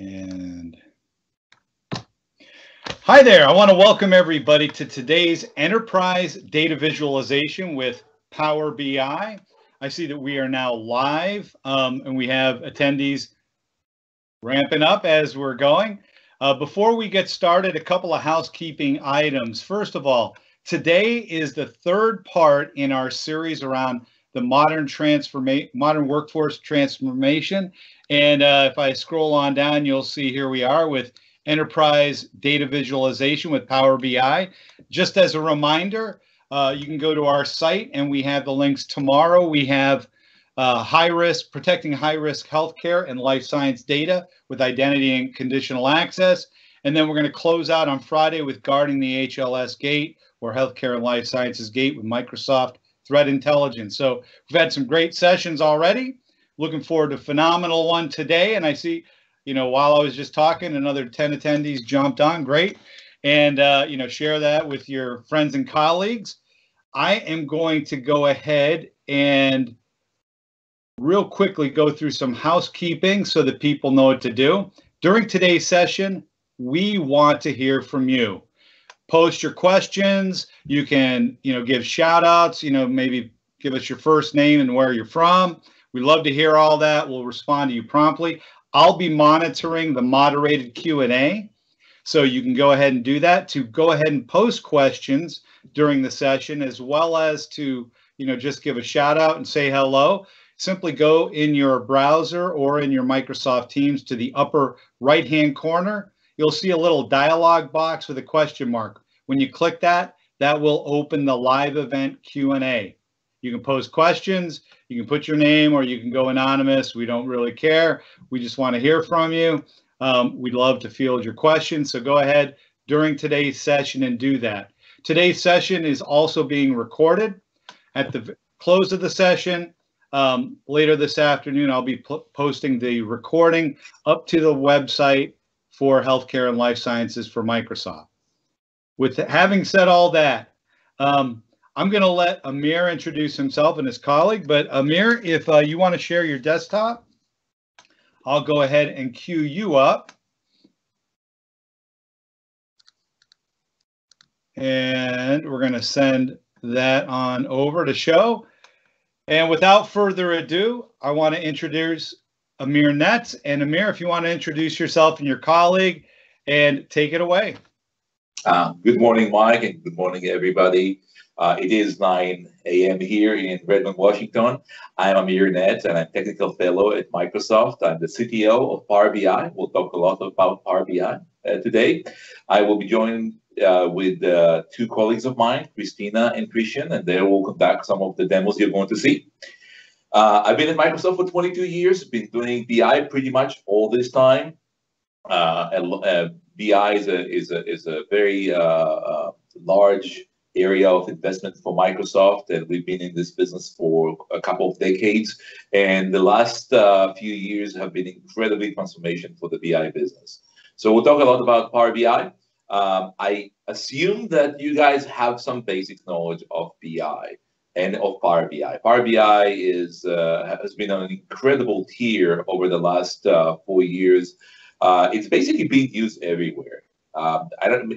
And hi there. I want to welcome everybody to today's enterprise data visualization with Power BI. I see that we are now live um, and we have attendees ramping up as we're going. Uh, before we get started, a couple of housekeeping items. First of all, today is the third part in our series around the modern transformation, modern workforce transformation. And uh, if I scroll on down, you'll see here we are with enterprise data visualization with Power BI. Just as a reminder, uh, you can go to our site and we have the links tomorrow. We have uh, high risk, protecting high risk healthcare and life science data with identity and conditional access. And then we're going to close out on Friday with guarding the HLS gate or healthcare and life sciences gate with Microsoft threat intelligence. So we've had some great sessions already. Looking forward to phenomenal one today. And I see, you know, while I was just talking, another 10 attendees jumped on. Great. And, uh, you know, share that with your friends and colleagues. I am going to go ahead and real quickly go through some housekeeping so that people know what to do. During today's session, we want to hear from you post your questions. You can, you know, give shout outs, you know, maybe give us your first name and where you're from. We love to hear all that. We'll respond to you promptly. I'll be monitoring the moderated Q&A. So you can go ahead and do that to go ahead and post questions during the session as well as to, you know, just give a shout out and say hello. Simply go in your browser or in your Microsoft Teams to the upper right-hand corner you'll see a little dialog box with a question mark. When you click that, that will open the live event Q&A. You can post questions, you can put your name or you can go anonymous. We don't really care. We just want to hear from you. Um, we'd love to field your questions. So go ahead during today's session and do that. Today's session is also being recorded. At the close of the session, um, later this afternoon, I'll be posting the recording up to the website for healthcare and life sciences for Microsoft. With having said all that, um, I'm going to let Amir introduce himself and his colleague. But Amir, if uh, you want to share your desktop, I'll go ahead and queue you up. And we're going to send that on over to show. And without further ado, I want to introduce Amir Netz. And Amir, if you want to introduce yourself and your colleague and take it away. Uh, good morning, Mike, and good morning, everybody. Uh, it is 9 a.m. here in Redmond, Washington. I'm Amir Netz, and I'm Technical Fellow at Microsoft. I'm the CTO of Power BI. We'll talk a lot about Power BI uh, today. I will be joined uh, with uh, two colleagues of mine, Justyna and Christian, and they will conduct some of the demos you're going to see. Uh, I've been at Microsoft for 22 years, been doing BI pretty much all this time. Uh, uh, BI is a, is a, is a very uh, uh, large area of investment for Microsoft, and we've been in this business for a couple of decades. And the last uh, few years have been incredibly transformation for the BI business. So we'll talk a lot about Power BI. Um, I assume that you guys have some basic knowledge of BI and of Power BI. Power BI is uh, has been on an incredible tier over the last uh, four years. Uh, it's basically being used everywhere. Um, I don't.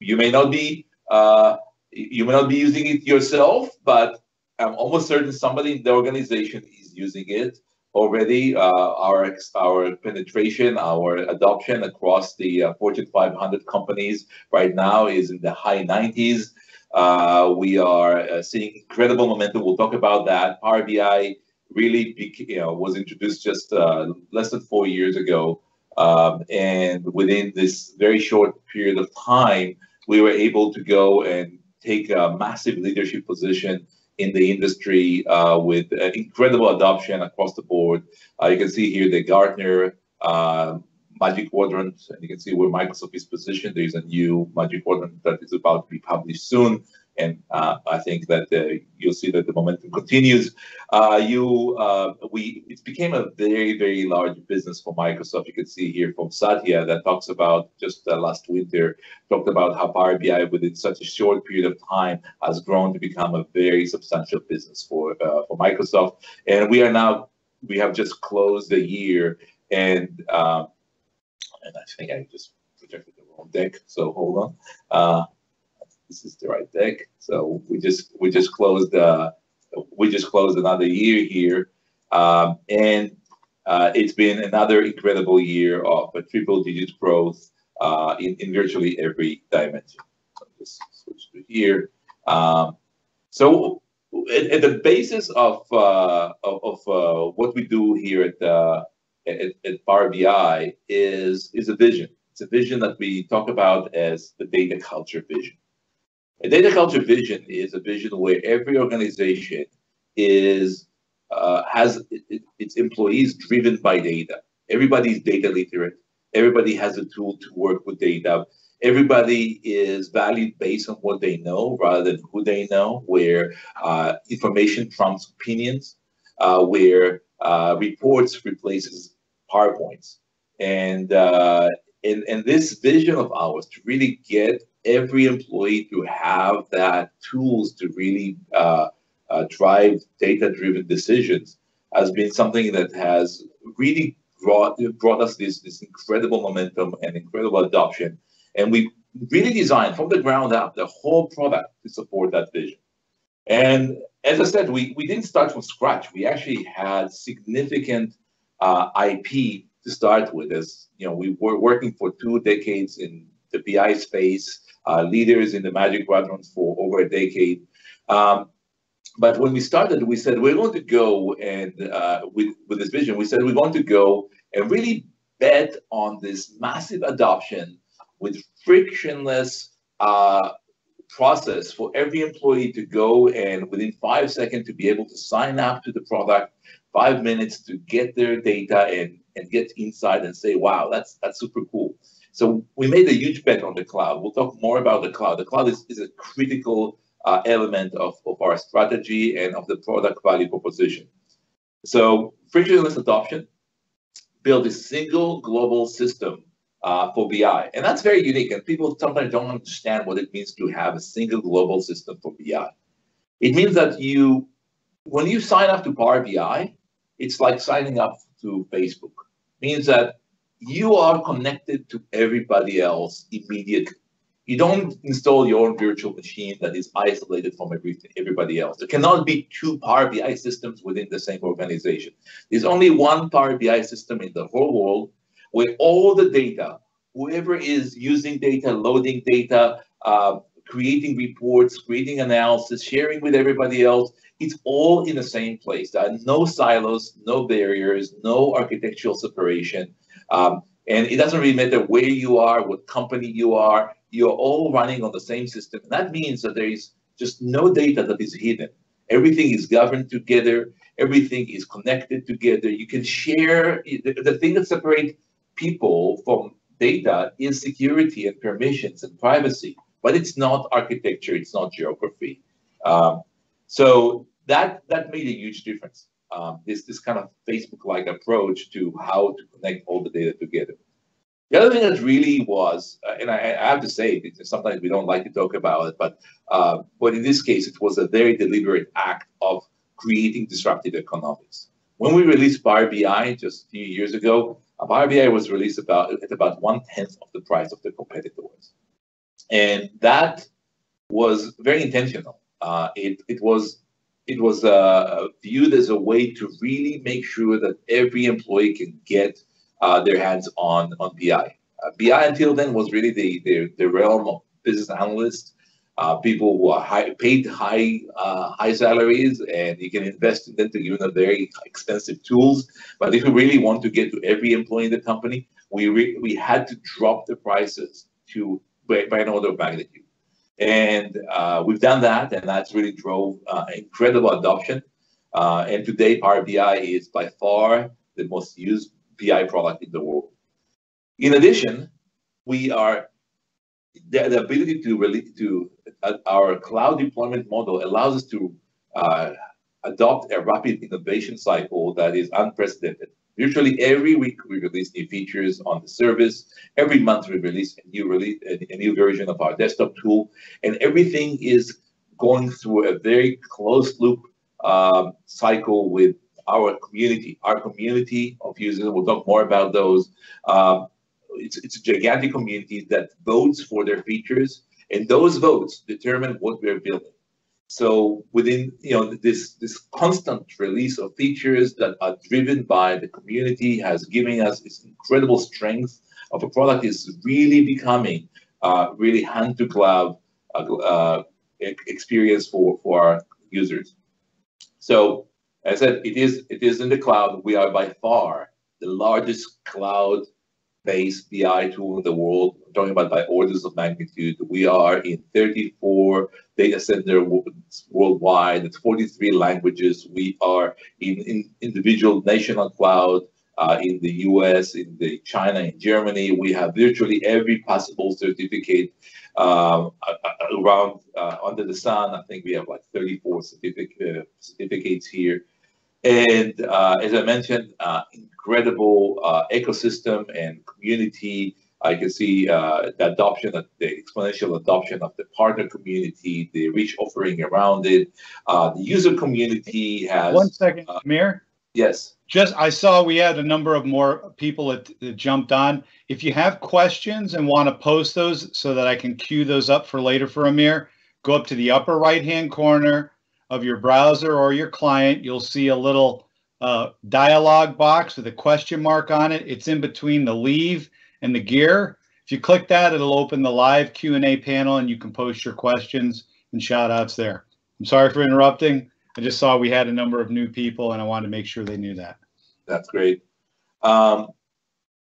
you may not be uh, you may not be using it yourself, but I'm almost certain somebody in the organization is using it already. Uh, our our penetration, our adoption across the uh, Fortune 500 companies right now is in the high 90s. Uh, we are uh, seeing incredible momentum. We'll talk about that. Power BI really became, you know, was introduced just uh, less than four years ago. Um, and within this very short period of time, we were able to go and take a massive leadership position in the industry uh, with uh, incredible adoption across the board. Uh, you can see here the Gartner uh, Magic Quadrant, and you can see where Microsoft is positioned. There's a new Magic Quadrant that is about to be published soon, and uh, I think that uh, you'll see that the momentum continues. Uh, you, uh, we, it became a very, very large business for Microsoft. You can see here from Satya that talks about just uh, last winter, talked about how Power BI within such a short period of time has grown to become a very substantial business for for Microsoft, and we are now we have just closed the year and and I think I just projected the wrong deck. So hold on. Uh, this is the right deck. So we just we just closed uh, we just closed another year here, um, and uh, it's been another incredible year of a triple digit growth uh, in, in virtually every dimension. So just switch to here. Um, so at, at, the basis of uh, of, uh, what we do here at, uh, at, at BI is is a vision. It's a vision that we talk about as the data culture vision. A data culture vision is a vision where every organization is uh, has it, its employees driven by data. Everybody's data literate. Everybody has a tool to work with data. Everybody is valued based on what they know rather than who they know, where uh, information trumps opinions, uh, where uh, reports replaces PowerPoints. And, uh, and, and this vision of ours to really get every employee to have that tools to really uh, uh, drive data-driven decisions has been something that has really brought brought us this this incredible momentum and incredible adoption. And we really designed from the ground up the whole product to support that vision. And as I said, we, we didn't start from scratch. We actually had significant uh, IP to start with. As you know, we were working for two decades in the BI space, uh, leaders in the Magic Quadrants for over a decade. Um, but when we started, we said we're going to go and uh, with with this vision, we said we're going to go and really bet on this massive adoption with frictionless uh, process for every employee to go and within five seconds to be able to sign up to the product, five minutes to get their data and and get inside and say, wow, that's that's super cool. So we made a huge bet on the cloud. We'll talk more about the cloud. The cloud is, is a critical uh, element of, of our strategy and of the product value proposition. So frictionless adoption, build a single global system uh, for BI. And that's very unique. And people sometimes don't understand what it means to have a single global system for BI. It means that you, when you sign up to Power BI, it's like signing up to Facebook. It means that you are connected to everybody else immediately. You don't install your own virtual machine that is isolated from everybody else. There cannot be two Power BI systems within the same organization. There's only one Power BI system in the whole world where all the data, whoever is using data, loading data, uh, creating reports, creating analysis, sharing with everybody else, it's all in the same place. There are no silos, no barriers, no architectural separation. Um, and it doesn't really matter where you are, what company you are, you're all running on the same system. And That means that there is just no data that is hidden. Everything is governed together. Everything is connected together. You can share the, the thing that separates people from data is security and permissions and privacy, but it's not architecture. It's not geography. Um, so that that made a huge difference. Um, this this kind of Facebook-like approach to how to connect all the data together. The other thing that really was, uh, and I, I, have to say, sometimes we don't like to talk about it, but uh, but in this case, it was a very deliberate act of creating disruptive economics. When we released Power BI just a few years ago, uh, Power BI was released about at about one tenth of the price of the competitors, and that was very intentional. Uh, it it was it was uh, viewed as a way to really make sure that every employee can get uh, their hands on on BI. Uh, BI until then was really the the, the realm of business analysts, uh, people who are high, paid high uh, high salaries, and you can invest in them to give them very expensive tools. But if we really want to get to every employee in the company, we re- we had to drop the prices to by, by an order of magnitude. And uh, we've done that, and that's really drove uh, incredible adoption. Uh, and today, Power BI is by far the most used BI product in the world. In addition, we are the, the ability to relate to uh, our cloud deployment model allows us to uh, adopt a rapid innovation cycle that is unprecedented. Virtually every week we release new features on the service. Every month we release a new release, a, new version of our desktop tool, and everything is going through a very closed loop um, cycle with our community, our community of users. We'll talk more about those. Um, it's, it's a gigantic community that votes for their features, and those votes determine what we're building. So within you know this this constant release of features that are driven by the community has given us this incredible strength of a product is really becoming uh, really hand to glove uh, experience for for our users. So as I said, it is it is in the cloud. We are by far the largest cloud based BI tool in the world. Talking about by orders of magnitude. We are in 34 data centers worldwide. It's 43 languages. We are in, in individual national cloud uh, in the US, in the China, in Germany. We have virtually every possible certificate um, around uh, under the sun. I think we have like 34 certificate, uh, certificates here. And uh, as I mentioned, uh, incredible uh, ecosystem and community. I can see uh, the adoption, of the exponential adoption of the partner community, the rich offering around it. Uh, the user community has. One second, uh, Amir. Yes. Just I saw we had a number of more people that, that jumped on. If you have questions and want to post those so that I can queue those up for later for Amir, go up to the upper right hand corner of your browser or your client, you'll see a little uh, dialog box with a question mark on it. It's in between the leave and the gear. If you click that, it'll open the live Q&A panel and you can post your questions and shout outs there. I'm sorry for interrupting. I just saw we had a number of new people and I wanted to make sure they knew that. That's great. Um,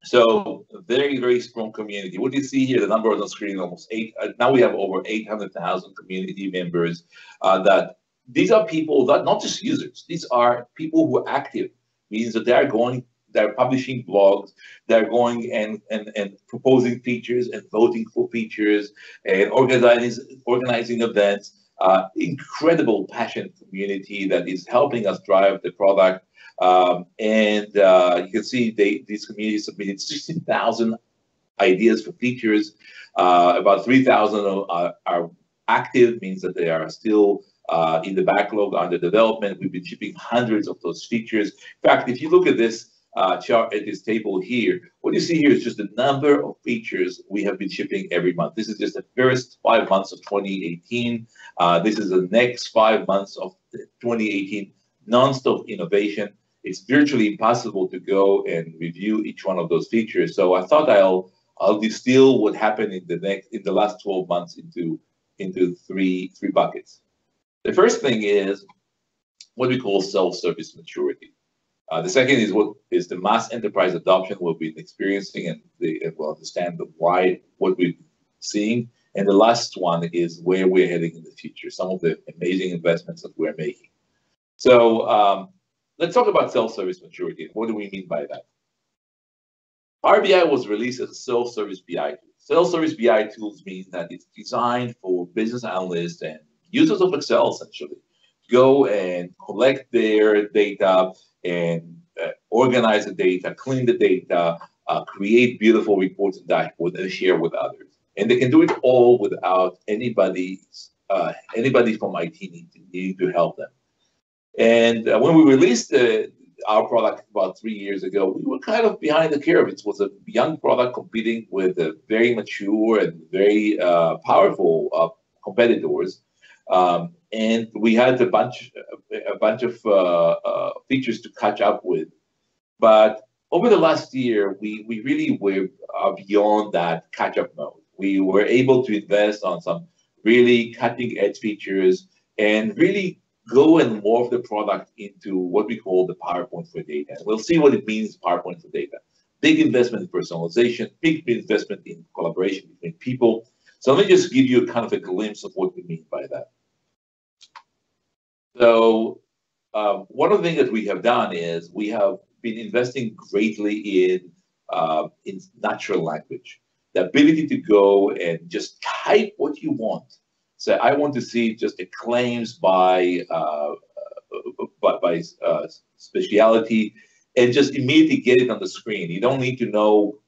so very, very strong community. What do you see here? The number on the screen, almost eight. Uh, now we have over 800,000 community members uh, that these are people that not just users, these are people who are active, means that they are going, they're publishing blogs, they're going and, and, and proposing features and voting for features and organizing, organizing events. Uh, incredible passion community that is helping us drive the product. Um, and uh, you can see they, these communities submitted 16,000 ideas for features. Uh, about 3,000 are, are active, means that they are still uh, in the backlog under development. We've been shipping hundreds of those features. In fact, if you look at this uh, chart at this table here, what you see here is just the number of features we have been shipping every month. This is just the first five months of 2018. Uh, this is the next five months of 2018, non-stop innovation. It's virtually impossible to go and review each one of those features. So I thought I'll I'll distill what happened in the next in the last 12 months into into three three buckets. The first thing is what we call self-service maturity. Uh, the second is what is the mass enterprise adoption we've been experiencing and they will understand the why what we're seeing. And the last one is where we're heading in the future, some of the amazing investments that we're making. So um, let's talk about self-service maturity. What do we mean by that? Power BI was released as a self-service BI tool. Self-service BI tools mean that it's designed for business analysts and users of Excel essentially go and collect their data and uh, organize the data, clean the data, uh, create beautiful reports and dashboards and share with others. And they can do it all without anybody, uh, anybody from IT needing to help them. And uh, when we released uh, our product about three years ago, we were kind of behind the curve. It was a young product competing with very mature and very uh, powerful competitors. Um, and we had a bunch, a bunch of uh, uh, features to catch up with. But over the last year, we, we really were uh, beyond that catch-up mode. We were able to invest on some really cutting-edge features and really go and morph the product into what we call the PowerPoint for data. We'll see what it means, PowerPoint for data. Big investment in personalization, big investment in collaboration between people. So let me just give you kind of a glimpse of what we mean by that. So um, one of the things that we have done is we have been investing greatly in uh, in natural language, the ability to go and just type what you want. So I want to see just the claims by uh, by, by uh, speciality, and just immediately get it on the screen. You don't need to know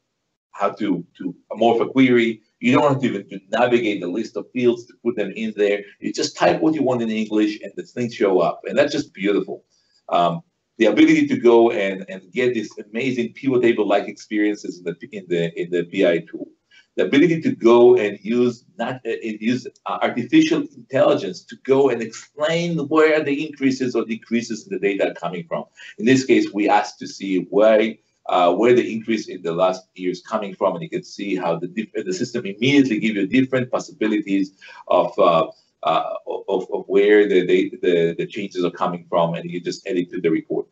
how to to morph a query. You don't have to even to navigate the list of fields to put them in there. You just type what you want in English and the things show up. And that's just beautiful. Um, the ability to go and, and get these amazing pivot table-like experiences in the in the in the BI tool, the ability to go and use not uh, use artificial intelligence to go and explain where the increases or decreases in the data are coming from. In this case, we asked to see why uh, where the increase in the last year is coming from, and you can see how the the system immediately give you different possibilities of uh, uh, of, of where the, the, the changes are coming from, and you just edit the report.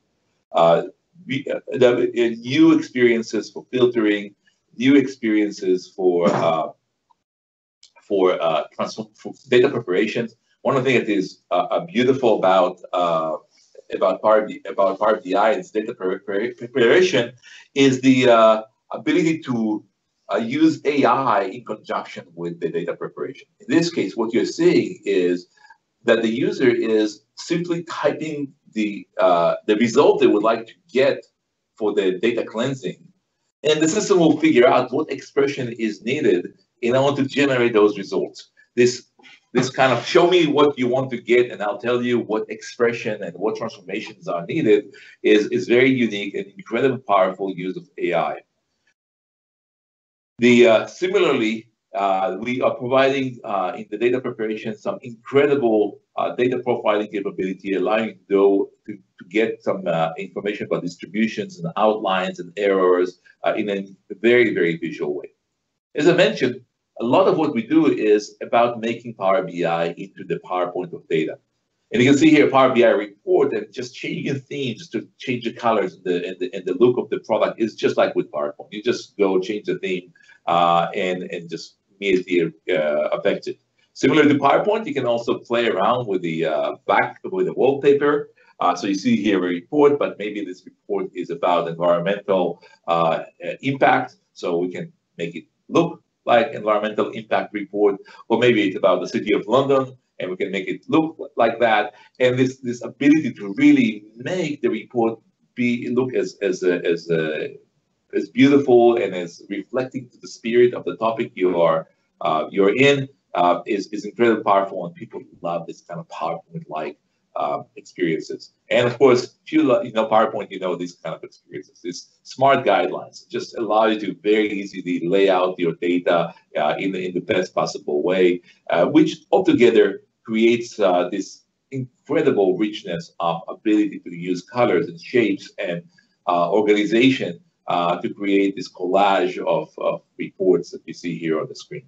Uh, uh, new experiences for filtering, new experiences for uh, for, uh, for data preparations. One of the things that is beautiful about about Power about Power BI and data preparation is the ability to uh, use AI in conjunction with the data preparation. In this case, what you're seeing is that the user is simply typing the, uh, the result they would like to get for the data cleansing. And the system will figure out what expression is needed in order to generate those results. This, this kind of show me what you want to get and I'll tell you what expression and what transformations are needed is, is very unique and incredibly powerful use of AI. The uh, similarly, uh, we are providing uh, in the data preparation some incredible uh, data profiling capability, allowing to, to, to get some uh, information about distributions and outliers and errors uh, in a very, very visual way. As I mentioned, a lot of what we do is about making Power BI into the PowerPoint of data. And you can see here Power BI report and just changing themes to change the colors and the, and the, and the look of the product is just like with PowerPoint. You just go change the theme uh, and, and just immediately uh, affect it. Similar to PowerPoint, you can also play around with the uh, back with the wallpaper. Uh, so you see here a report, but maybe this report is about environmental uh, impact. So we can make it look like environmental impact report, or maybe it's about the city of London, and we can make it look like that. And this this ability to really make the report be look as as a, as a is beautiful and as reflecting to the spirit of the topic you are uh, you're in uh, is, is incredibly powerful and people love this kind of PowerPoint-like uh, experiences. And of course, if you, you know PowerPoint, you know these kind of experiences. These smart guidelines just allow you to very easily lay out your data uh, in, the, in the best possible way, uh, which altogether creates uh, this incredible richness of ability to use colors and shapes and organization uh, to create this collage of, of, reports that you see here on the screen.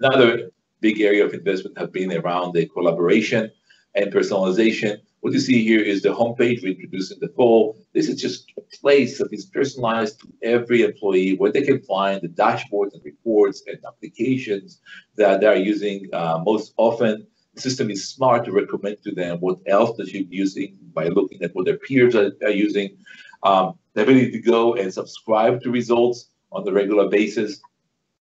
Another big area of investment has been around the collaboration and personalization. What you see here is the homepage in the fall. This is just a place that is personalized to every employee where they can find the dashboards and reports and applications that they are using uh, most often. The system is smart to recommend to them what else they should be using by looking at what their peers are, are using. Um, the ability to go and subscribe to results on the regular basis.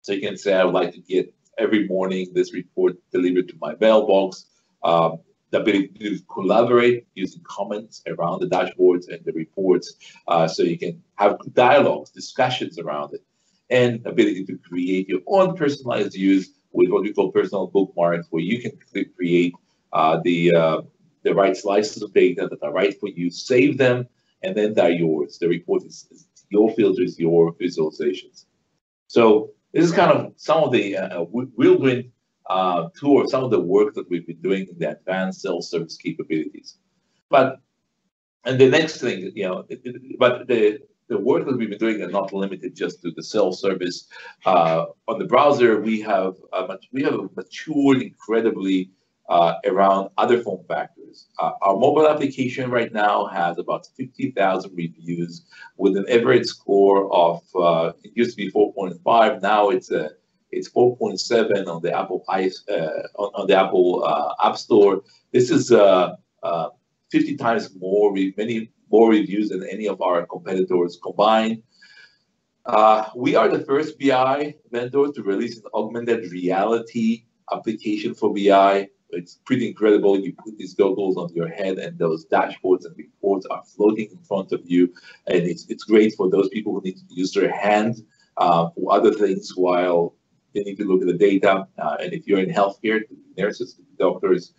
So you can say, I would like to get every morning this report delivered to my mailbox. Um, the ability to collaborate using comments around the dashboards and the reports uh, so you can have dialogues, discussions around it, and ability to create your own personalized views with what we call personal bookmarks, where you can create uh, the uh, the right slices of data that are right for you, save them, and then they're yours. The report is, is your filters, your visualizations. So this is kind of some of the uh, real green uh, tour, some of the work that we've been doing in the advanced self-service capabilities. But and the next thing, you know, it, it, but the the work that we've been doing is not limited just to the self-service uh, on the browser. We have we have matured incredibly uh, around other form factors. Uh, our mobile application right now has about 50,000 reviews with an average score of, uh, it used to be 4.5, now it's a, it's 4.7 on the Apple uh, on, on, the Apple uh, App Store. This is uh, 50 times more, many more reviews than any of our competitors combined. Uh, we are the first BI vendor to release an augmented reality application for BI. It's pretty incredible. You put these goggles on your head, and those dashboards and reports are floating in front of you. And it's, it's great for those people who need to use their hand uh, for other things while they need to look at the data. Uh, and if you're in healthcare, nurses, doctors,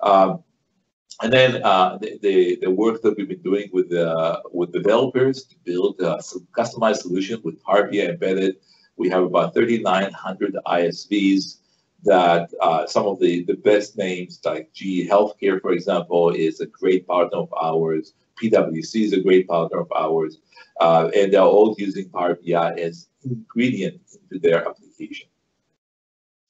um, and then uh, the, the, the work that we've been doing with uh, with developers to build a customized solution with BI embedded. We have about 3,900 ISVs that uh, some of the, the best names like GE Healthcare, for example, is a great partner of ours. PwC is a great partner of ours. Uh, and they're all using Power BI as ingredient into their application.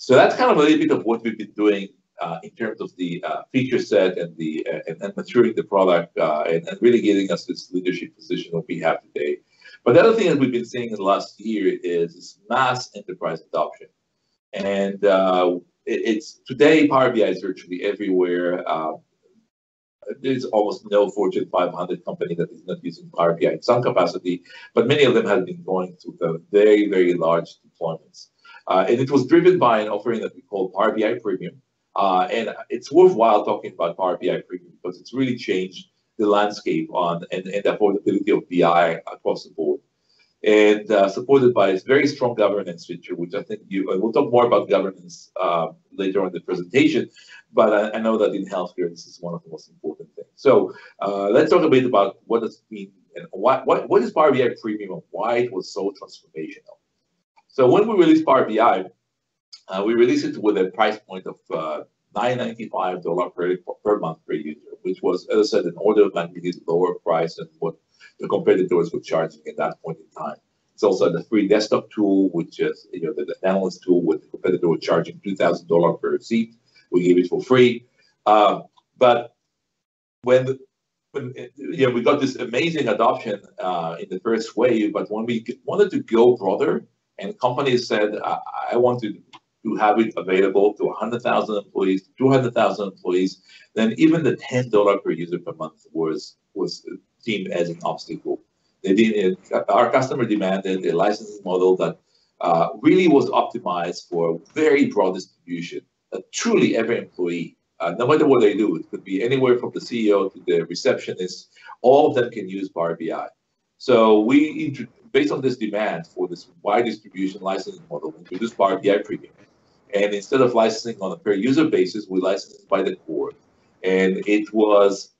So that's kind of a little bit of what we've been doing uh, in terms of the uh, feature set and the uh, and, and, maturing the product uh, and, and, really getting us this leadership position that we have today. But the other thing that we've been seeing in the last year is this mass enterprise adoption. And uh, it, it's today Power BI is virtually everywhere. Uh, there's almost no Fortune 500 company that is not using Power BI in some capacity, but many of them have been going through the very, very large deployments. Uh, and it was driven by an offering that we call Power BI Premium. Uh, and it's worthwhile talking about Power BI Premium because it's really changed the landscape on and, and the affordability of BI across the board and uh, supported by a very strong governance feature, which I think you, we'll talk more about governance uh, later on in the presentation, but I, I, know that in healthcare, this is one of the most important things. So uh, let's talk a bit about what does it mean and what, what, what is Power BI Premium and why it was so transformational. So when we released Power BI, uh, we released it with a price point of uh, $995 per, per month per user, which was, as I said, an order of magnitude lower price than what the competitors were charging at that point in time. It's also the free desktop tool, which is you know the, the analyst tool, with the competitor charging two thousand dollars per seat. We gave it for free, uh, but when when know, we got this amazing adoption uh, in the first wave, but when we wanted to go broader, and companies said, I, I want to to have it available to 100,000 employees, 200,000 employees, then even the $10 per user per month was was deemed as an obstacle. They did, our customer demanded a licensing model that uh, really was optimized for very broad distribution. Uh, truly, every employee, uh, no matter what they do, it could be anywhere from the CEO to the receptionist, all of them can use Power BI. So we, based on this demand for this wide distribution licensing model, we introduced Power BI Premium. And instead of licensing on a per user basis, we licensed by the core. And it was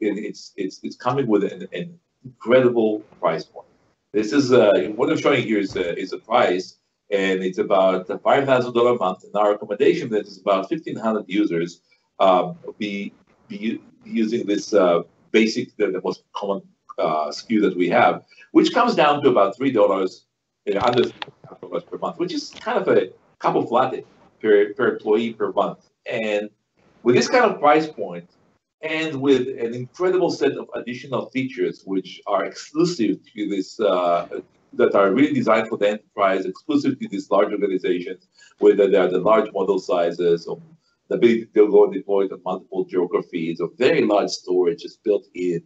it's it's it's coming with an, an incredible price point. This is uh, what I'm showing here is a, is a price, and it's about five thousand dollar a month. And our recommendation that is about fifteen hundred users um, be be using this uh, basic, the, the, most common uh, SKU that we have, which comes down to about three dollars, you know, under dollars per month, which is kind of a couple flat per per employee per month. And with this kind of price point, and with an incredible set of additional features which are exclusive to this, uh, that are really designed for the enterprise, exclusive to these large organizations, whether they are the large model sizes or the ability to go deploy on multiple geographies or very large storage is built in.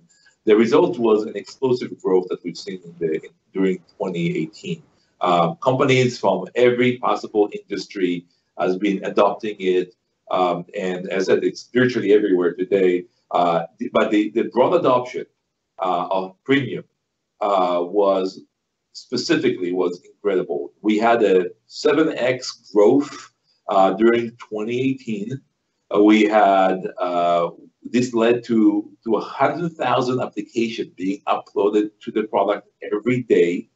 The result was an explosive growth that we've seen the, during 2018. Uh, companies from every possible industry has been adopting it. Um, and as I said, it's virtually everywhere today. Uh, but the, the broad adoption uh, of premium uh, was specifically was incredible. We had a 7x growth uh, during 2018. Uh, we had this led to to 100,000 applications being uploaded to the product every day.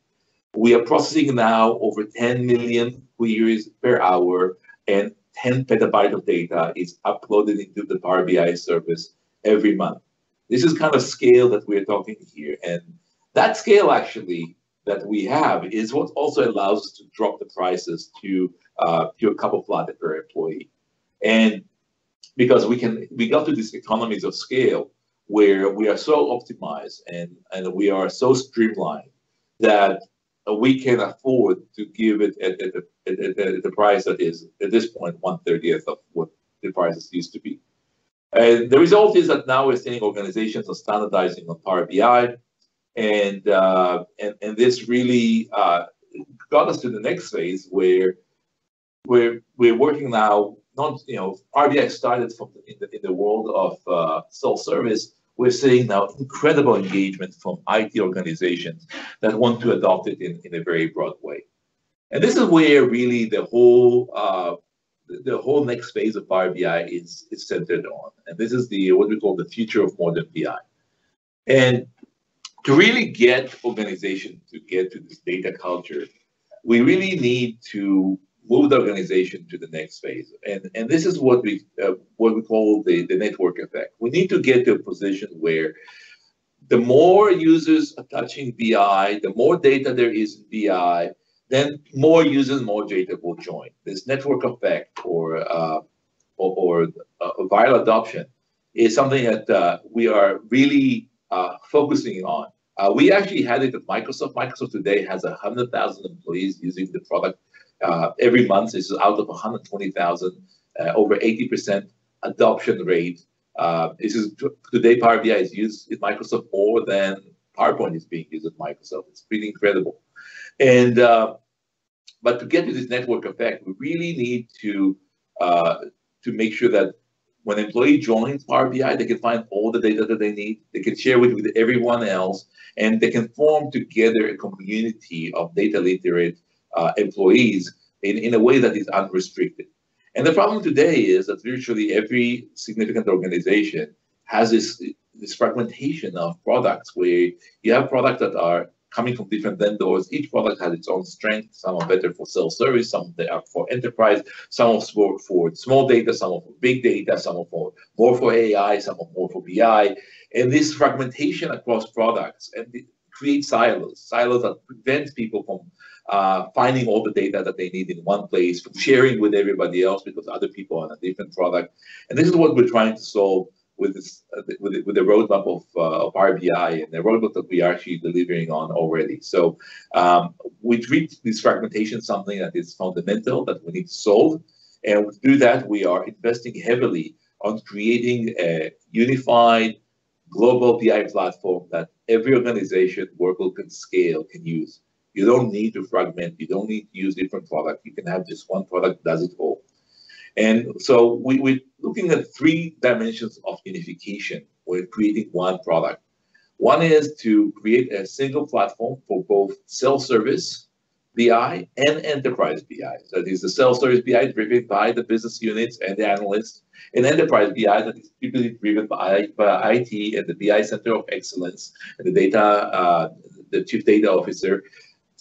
We are processing now over 10 million queries per hour, and 10 petabyte of data is uploaded into the Power BI service every month. This is kind of scale that we're talking here. And that scale actually that we have is what also allows us to drop the prices to uh, to a couple flat per employee. And because we can we got to these economies of scale where we are so optimized and, and we are so streamlined that we can afford to give it at, at, at, at, the price that is at this point one thirtieth of what the prices used to be. And the result is that now we're seeing organizations are standardizing on Power BI, and uh, and and this really uh, got us to the next phase where we're we're working now. Not you know BI started from in the in the world of uh, self service we're seeing now incredible engagement from IT organizations that want to adopt it in, in a very broad way. And this is where really the whole uh, the whole next phase of Power BI is, is centered on. And this is the what we call the future of modern BI. And to really get organization to get to this data culture, we really need to move the organization to the next phase. And, and this is what we uh, what we call the, the network effect. We need to get to a position where the more users are touching BI, the more data there is in BI, then more users, more data will join. This network effect or uh, or, or uh, viral adoption is something that uh, we are really uh, focusing on. Uh, we actually had it at Microsoft. Microsoft today has 100,000 employees using the product uh, every month. Is out of 120,000, over 80% adoption rate. this is today Power BI is used at Microsoft more than PowerPoint is being used at Microsoft. It's pretty incredible. And uh, but to get to this network effect, we really need to uh, to make sure that when an employee joins Power BI, they can find all the data that they need. They can share it with everyone else, and they can form together a community of data literate uh, employees in, in a way that is unrestricted. And the problem today is that virtually every significant organization has this, this fragmentation of products where you have products that are coming from different vendors. Each product has its own strength. Some are better for self-service, some are for enterprise, some are for, for small data, some are for big data, some are for more for AI, some are more for BI. And this fragmentation across products and creates silos, silos that prevent people from uh, finding all the data that they need in one place, sharing with everybody else because other people are on a different product. And this is what we're trying to solve with this uh, with, with the roadmap of, uh, of RBI and the roadmap that we are actually delivering on already. So um, we treat this fragmentation something that is fundamental that we need to solve, and through that we are investing heavily on creating a unified global BI platform that every organization, worker can scale, can use. You don't need to fragment. You don't need to use different products. You can have just one product does it all. And so we, we're looking at three dimensions of unification. We're creating one product. One is to create a single platform for both self-service BI and enterprise BI. That is the self-service BI driven by the business units and the analysts, and enterprise BI that is typically driven by, by IT and the BI Center of Excellence and the data, uh, the chief data officer.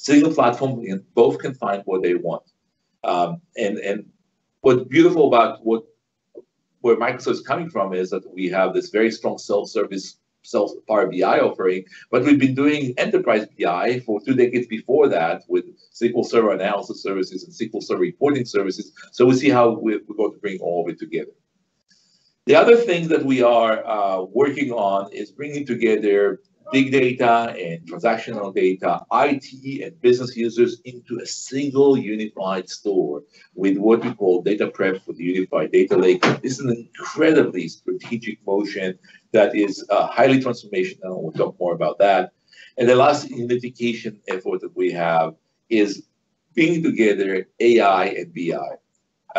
Single platform, and both can find what they want. Um, and and what's beautiful about what where Microsoft is coming from is that we have this very strong self-service self Power BI offering, but we've been doing enterprise BI for two decades before that with SQL Server analysis services and SQL Server reporting services. So we see how we're, going to bring all of it together. The other thing that we are uh, working on is bringing together big data and transactional data, IT and business users into a single unified store with what we call data prep for the unified data lake. This is an incredibly strategic motion that is uh, highly transformational. We'll talk more about that. And the last unification effort that we have is bringing together AI and BI.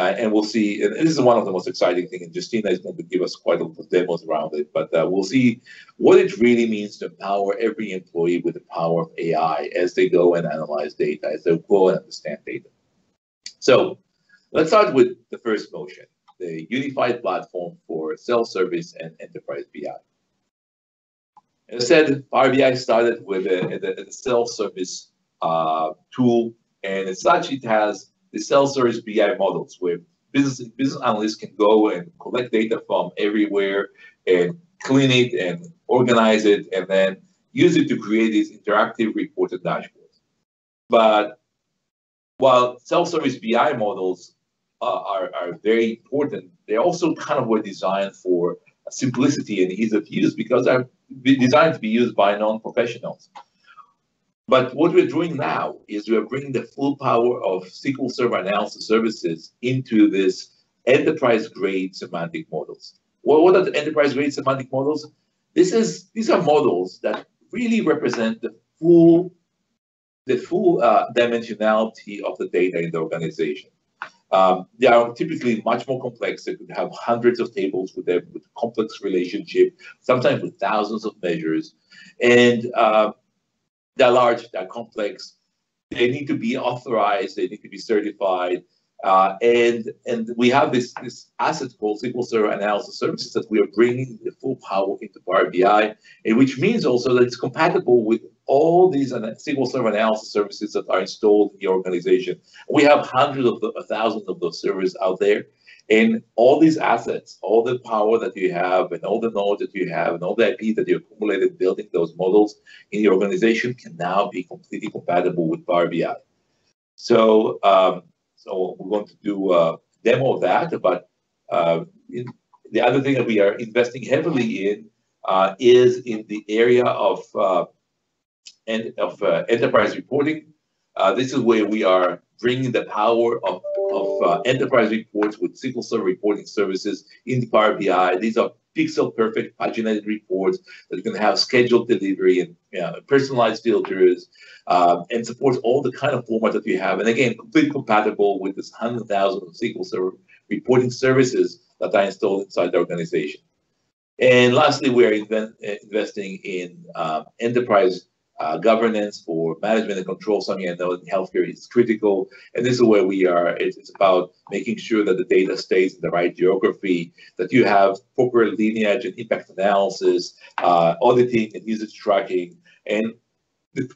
Uh, and we'll see, and this is one of the most exciting things, and Justyna is going to give us quite a lot of demos around it, but uh, we'll see what it really means to empower every employee with the power of AI as they go and analyze data, as they go and understand data. So let's start with the first motion, the unified platform for self-service and enterprise BI. As I said, Power BI started with a, a self-service uh, tool, and as such, it has the self-service BI models where business business analysts can go and collect data from everywhere and clean it and organize it and then use it to create these interactive reported dashboards. But while self-service BI models are, are very important, they also kind of were designed for simplicity and ease of use because they're designed to be used by non-professionals. But what we're doing now is we're bringing the full power of SQL Server analysis services into this enterprise grade semantic models. Well, what are the enterprise grade semantic models? This is these are models that really represent the full the full uh, dimensionality of the data in the organization. Um, they are typically much more complex. They could have hundreds of tables with them with complex relationship, sometimes with thousands of measures. And uh, they're large, they're complex, they need to be authorized, they need to be certified. Uh, and and we have this this asset called SQL Server Analysis Services that we are bringing the full power into Power BI, and which means also that it's compatible with all these SQL Server Analysis services that are installed in the organization. We have hundreds of thousands of those servers out there, and all these assets, all the power that you have, and all the knowledge that you have, and all the IP that you accumulated building those models in your organization can now be completely compatible with Power BI. So um, so we're going to do a demo of that. But uh, in, the other thing that we are investing heavily in uh, is in the area of uh, and of uh, enterprise reporting. Uh, this is where we are bringing the power of, of uh, enterprise reports with SQL Server reporting services into Power BI. These are pixel perfect paginated reports that can have scheduled delivery and you know, personalized filters um, and supports all the kind of formats that you have. And again, completely compatible with this 100,000 SQL Server reporting services that are installed inside the organization. And lastly, we're investing in uh, enterprise uh, governance for management and control. Something I know in healthcare is critical. And this is where we are. It's, it's, about making sure that the data stays in the right geography, that you have proper lineage and impact analysis, uh, auditing and usage tracking, and,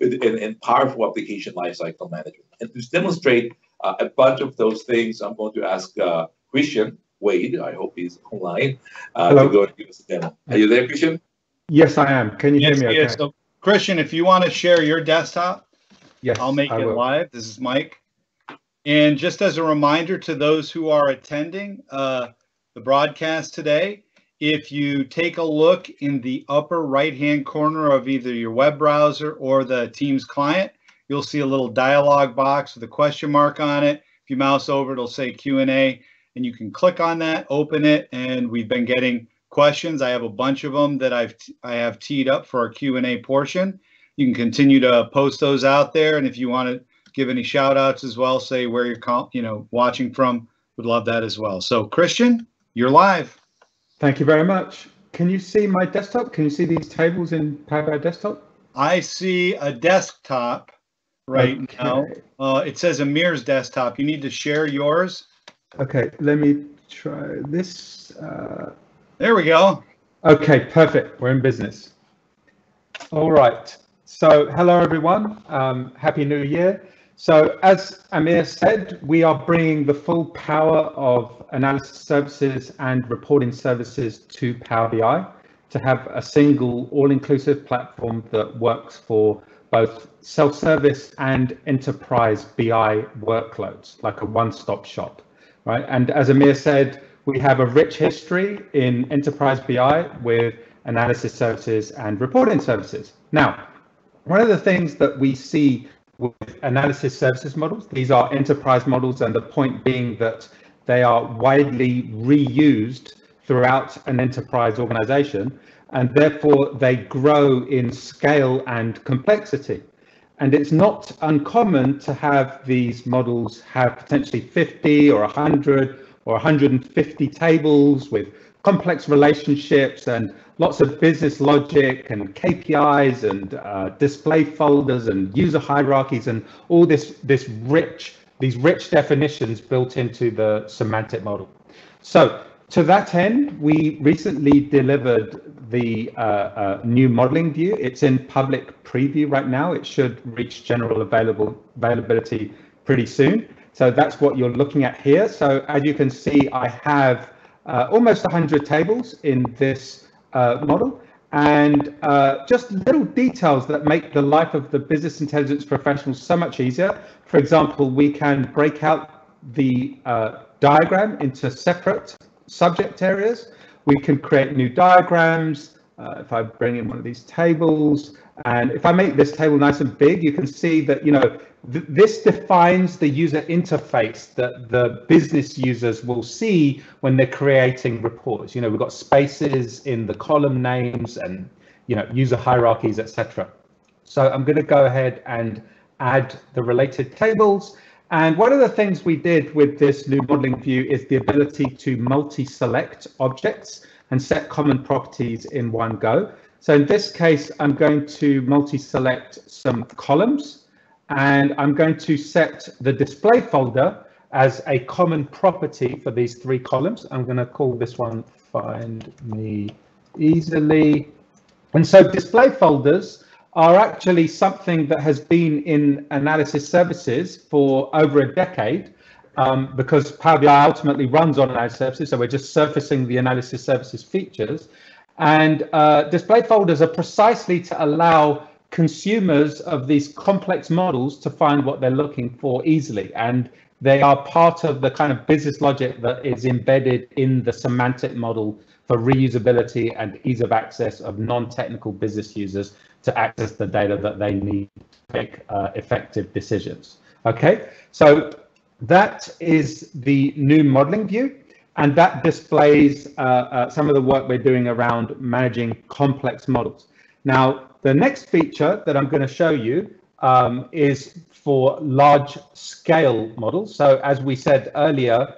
and, and, powerful application lifecycle management. And to demonstrate uh, a bunch of those things, I'm going to ask uh, Christian Wade, I hope he's online, uh, to go and give us a demo. Are you there, Christian? Yes, I am. Can you yes, hear me? Yes. Okay? Christian, if you want to share your desktop, yes, I'll make I it will. live. This is Mike. And just as a reminder to those who are attending uh, the broadcast today, if you take a look in the upper right-hand corner of either your web browser or the Teams client, you'll see a little dialog box with a question mark on it. If you mouse over, it'll say Q&A, and you can click on that, open it, and we've been getting questions. I have a bunch of them that I've I have teed up for our Q and A portion. You can continue to post those out there, and if you want to give any shout outs as well, say where you're you know watching from, would love that as well. So Christian, you're live. Thank you very much. Can you see my desktop? Can you see these tables in Power BI Desktop? I see a desktop right okay. now. Uh, it says Amir's desktop. You need to share yours. Okay, let me try this. Uh, there we go. Okay, perfect. We're in business. All right. So hello, everyone. Um, Happy New Year. So as Amir said, we are bringing the full power of analysis services and reporting services to Power BI to have a single all-inclusive platform that works for both self-service and enterprise BI workloads, like a one-stop shop, right? And as Amir said, we have a rich history in enterprise BI with analysis services and reporting services. Now, one of the things that we see with analysis services models, these are enterprise models, and the point being that they are widely reused throughout an enterprise organization, and therefore they grow in scale and complexity. And it's not uncommon to have these models have potentially 50 or 100 or 150 tables with complex relationships and lots of business logic and KPIs and uh, display folders and user hierarchies and all this this rich these rich definitions built into the semantic model. So to that end, we recently delivered the uh, uh, new modeling view. It's in public preview right now. It should reach general available availability pretty soon. So that's what you're looking at here. So as you can see, I have uh, almost 100 tables in this uh, model and uh, just little details that make the life of the business intelligence professionals so much easier. For example, we can break out the uh, diagram into separate subject areas. We can create new diagrams. Uh, if I bring in one of these tables, and if I make this table nice and big, you can see that, you know, th this defines the user interface that the business users will see when they're creating reports. You know, we've got spaces in the column names and, you know, user hierarchies, etc. So I'm going to go ahead and add the related tables. And one of the things we did with this new modeling view is the ability to multi-select objects and set common properties in one go. So in this case, I'm going to multi-select some columns and I'm going to set the display folder as a common property for these three columns. I'm going to call this one find me easily. And so display folders are actually something that has been in analysis services for over a decade um, because Power BI ultimately runs on analysis services. So we're just surfacing the analysis services features. And uh, display folders are precisely to allow consumers of these complex models to find what they're looking for easily. And they are part of the kind of business logic that is embedded in the semantic model for reusability and ease of access of non-technical business users to access the data that they need to make uh, effective decisions. Okay, so that is the new modeling view, and that displays uh, uh, some of the work we're doing around managing complex models. Now, the next feature that I'm going to show you um, is for large scale models. So as we said earlier,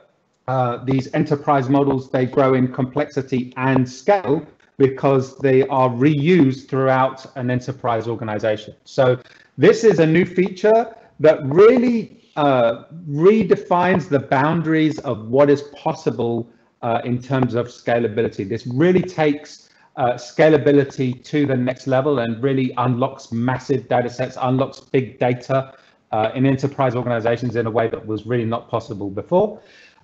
uh, these enterprise models, they grow in complexity and scale because they are reused throughout an enterprise organization. So this is a new feature that really uh, redefines the boundaries of what is possible uh, in terms of scalability. This really takes uh, scalability to the next level and really unlocks massive data sets, unlocks big data uh, in enterprise organizations in a way that was really not possible before.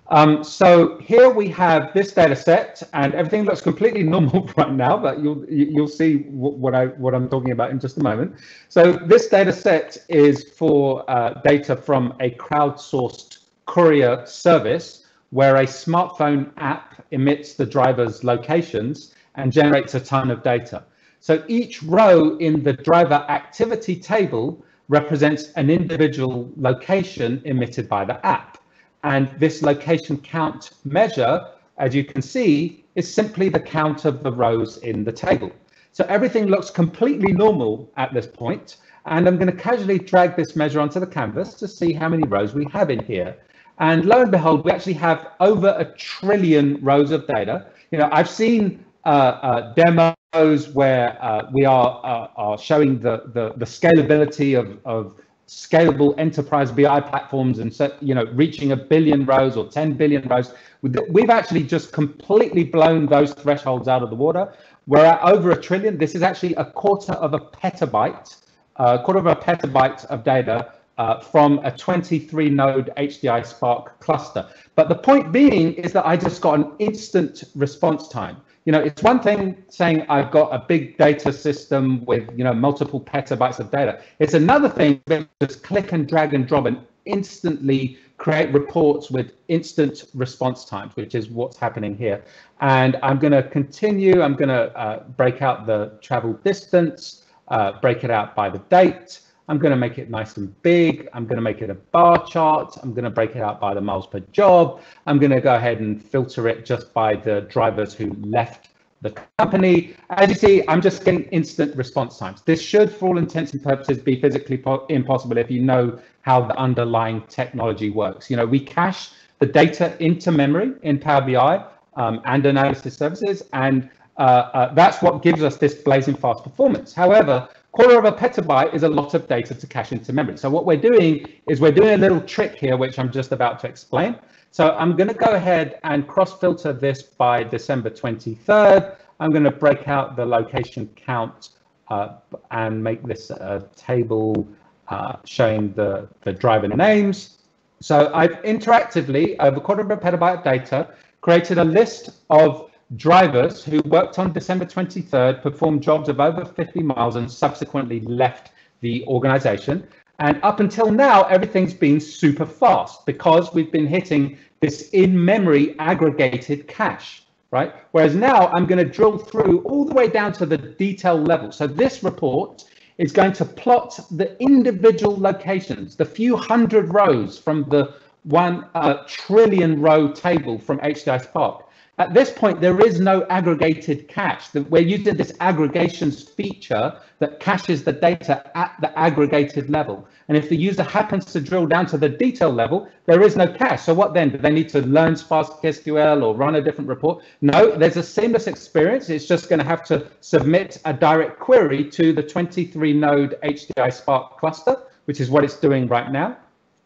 Um, so here we have this data set and everything looks completely normal right now, but you'll you'll see what I what I'm talking about in just a moment. So this data set is for uh, data from a crowdsourced courier service where a smartphone app emits the driver's locations and generates a ton of data. So each row in the driver activity table represents an individual location emitted by the app. And this location count measure, as you can see, is simply the count of the rows in the table. So everything looks completely normal at this point, And I'm going to casually drag this measure onto the canvas to see how many rows we have in here. And lo and behold, we actually have over a trillion rows of data. You know, I've seen demos where uh, we are, uh, are showing the, the, the scalability of, of scalable enterprise BI platforms and so, you know reaching a billion rows or 10 billion rows. We've actually just completely blown those thresholds out of the water. We're at over a trillion. This is actually a quarter of a petabyte, a uh, quarter of a petabyte of data uh, from a 23 node HDI Spark cluster. But the point being is that I just got an instant response time you know, it's one thing saying I've got a big data system with, you know, multiple petabytes of data. It's another thing just click and drag and drop and instantly create reports with instant response times, which is what's happening here. And I'm going to continue. I'm going to uh, break out the travel distance, uh, break it out by the date. I'm going to make it nice and big. I'm going to make it a bar chart. I'm going to break it out by the miles per job. I'm going to go ahead and filter it just by the drivers who left the company. As you see, I'm just getting instant response times. This should, for all intents and purposes, be physically impossible if you know how the underlying technology works. You know, we cache the data into memory in Power BI um, and analysis services, and uh, uh, that's what gives us this blazing fast performance. However, quarter of a petabyte is a lot of data to cache into memory. So what we're doing is we're doing a little trick here, which I'm just about to explain. So I'm going to go ahead and cross filter this by December 23rd. I'm going to break out the location count uh, and make this a table uh, showing the, the driver names. So I've interactively, over a quarter of a petabyte of data, created a list of drivers who worked on December 23rd, performed jobs of over 50 miles and subsequently left the organization. And up until now, everything's been super fast because we've been hitting this in-memory aggregated cache, right? Whereas now I'm going to drill through all the way down to the detail level. So this report is going to plot the individual locations, the few hundred rows from the one uh, trillion row table from HDI Spark. At this point, there is no aggregated cache. We're using this aggregations feature that caches the data at the aggregated level. And if the user happens to drill down to the detail level, there is no cache. So what then? Do they need to learn Spark SQL or run a different report? No, there's a seamless experience. It's just going to have to submit a direct query to the 23 node HDI Spark cluster, which is what it's doing right now.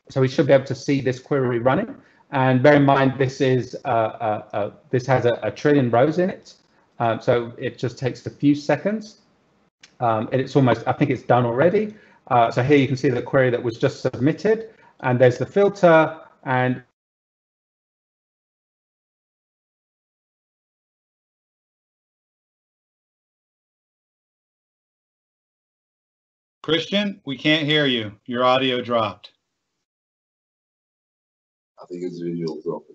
So we should be able to see this query running. And bear in mind, this is uh, uh, uh, this has a, a, trillion rows in it. Um, so it just takes a few seconds. Um, and it's almost, I think it's done already. Uh, so here you can see the query that was just submitted. And there's the filter and Christian, we can't hear you. Your audio dropped. I think his video dropped.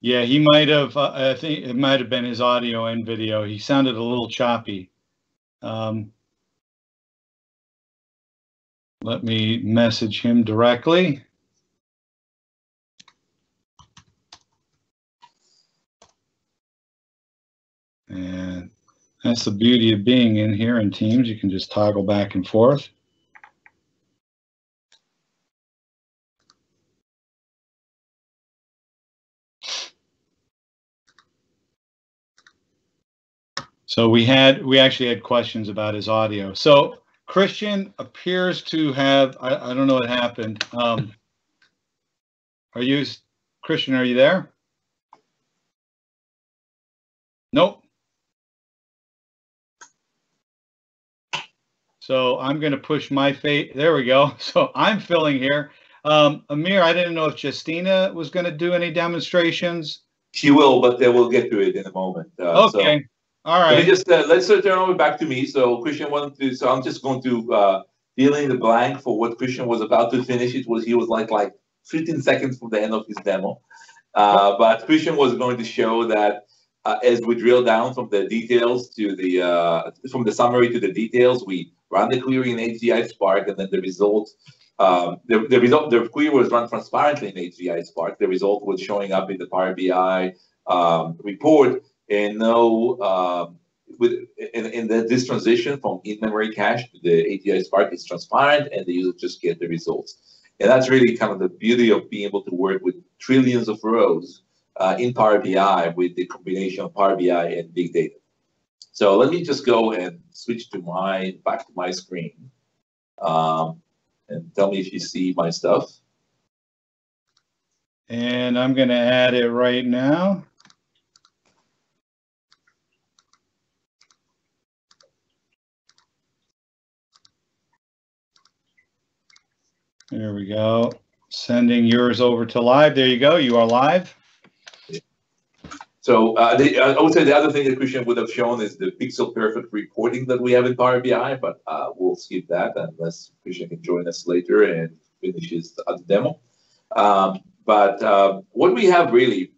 Yeah, he might have. Uh, I think it might have been his audio and video. He sounded a little choppy. Um, let me message him directly. And that's the beauty of being in here in Teams. You can just toggle back and forth. So we had, we actually had questions about his audio. So Christian appears to have, I, I don't know what happened. Um, are you, Christian, are you there? Nope. So I'm going to push my fate. There we go. So I'm filling here. Um, Amir, I didn't know if Justyna was going to do any demonstrations. She will, but they will get to it in a moment. Uh, okay. So All right. Let me just uh, let's turn over back to me. So Christian wanted to. So I'm just going to uh, fill in the blank for what Christian was about to finish. It was he was like like 15 seconds from the end of his demo, uh, but Christian was going to show that uh, as we drill down from the details to the uh, from the summary to the details, we run the query in HDI Spark, and then the result, um, the, the result, the query was run transparently in HDI Spark. The result was showing up in the Power BI um, report, and now um, with this transition from in-memory cache to the HDI Spark is transparent, and the user just get the results. And that's really kind of the beauty of being able to work with trillions of rows uh, in Power BI with the combination of Power BI and big data. So let me just go and switch to my back to my screen um, and tell me if you see my stuff. And I'm going to add it right now. There we go. Sending yours over to live. There you go. You are live. So uh, the, I would say the other thing that Christian would have shown is the pixel perfect reporting that we have in Power BI, but uh, we'll skip that unless Christian can join us later and finishes the, the demo. Um, but uh, what we have really,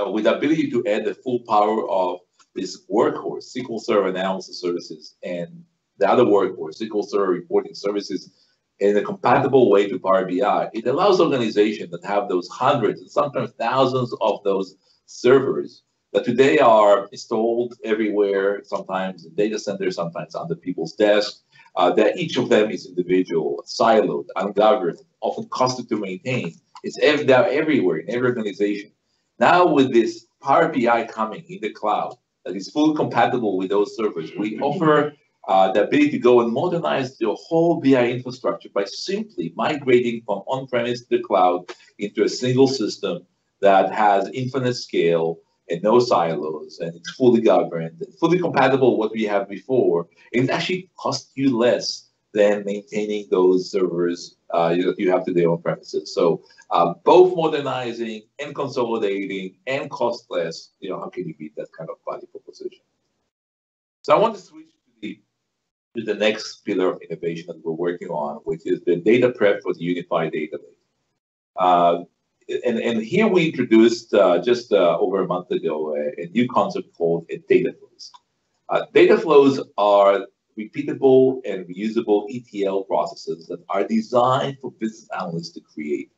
uh, with the ability to add the full power of this workhorse, SQL Server analysis services, and the other workhorse, SQL Server reporting services, in a compatible way to Power BI, it allows organizations that have those hundreds and sometimes thousands of those servers that today are installed everywhere, sometimes in data centers, sometimes on the people's desks, uh, that each of them is individual, siloed, ungoverned, often costly to maintain. It's ev everywhere in every organization. Now with this Power BI coming in the cloud that is fully compatible with those servers, we offer uh, the ability to go and modernize your whole BI infrastructure by simply migrating from on-premise to the cloud into a single system that has infinite scale and no silos, and it's fully governed, fully compatible with what we have before. It actually costs you less than maintaining those servers uh, that you have today on premises. So uh, both modernizing and consolidating and cost less, you know, how can you beat that kind of value proposition? So I want to switch to the, next pillar of innovation that we're working on, which is the data prep for the unified database. Uh, and, and here we introduced uh, just uh, over a month ago a, a, new concept called a data flows. Uh, data flows are repeatable and reusable ETL processes that are designed for business analysts to create.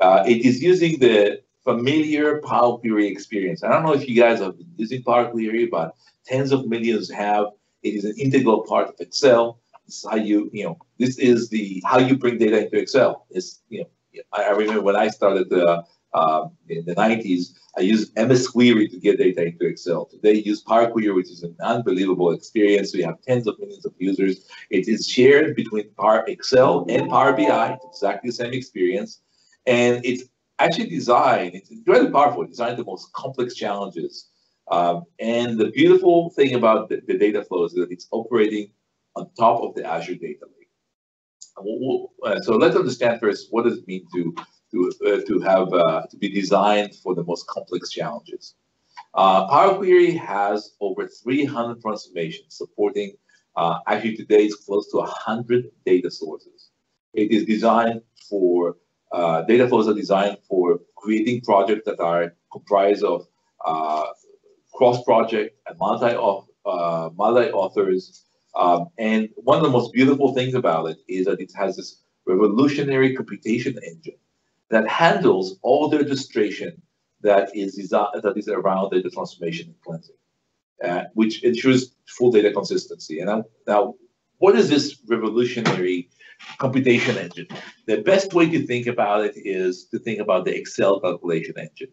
Uh, it is using the familiar Power Query experience. I don't know if you guys have been using Power Query, but tens of millions have. It is an integral part of Excel. This is how you, you know, this is the how you bring data into Excel. It's, you know, I remember when I started uh, uh, in the 90s, I used MS Query to get data into Excel. Today, use Power Query, which is an unbelievable experience. We have tens of millions of users. It is shared between Power Excel and Power BI. It's exactly the same experience. And it's actually designed, it's incredibly powerful, it's designed the most complex challenges. Um, and the beautiful thing about the, the data flow is that it's operating on top of the Azure Data Lake. We'll, uh, so let's understand first what does it mean to to uh, to have uh, to be designed for the most complex challenges. Uh, Power Query has over 300 transformations supporting uh, actually today it's close to 100 data sources. It is designed for uh, data flows are designed for creating projects that are comprised of cross-project and multi uh, multi-authors. Um, and one of the most beautiful things about it is that it has this revolutionary computation engine that handles all the registration that is that is around data transformation and cleansing, uh, which ensures full data consistency. And now, what is this revolutionary computation engine. The best way to think about it is to think about the Excel calculation engine.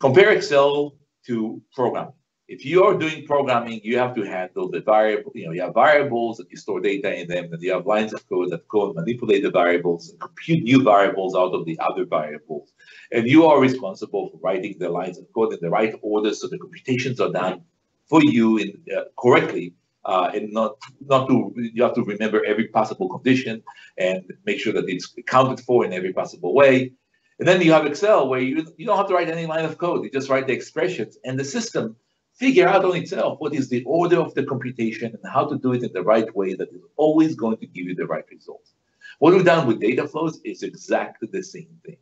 Compare Excel to programming. If you are doing programming, you have to handle the variable, you know, you have variables that you store data in them, and you have lines of code that code manipulate the variables and compute new variables out of the other variables. And you are responsible for writing the lines of code in the right order so the computations are done for you in, uh, correctly uh, and not not to you have to remember every possible condition and make sure that it's accounted for in every possible way. And then you have Excel where you, you don't have to write any line of code. You just write the expressions and the system figure out on itself what is the order of the computation and how to do it in the right way that is always going to give you the right results. What we've done with data flows is exactly the same thing.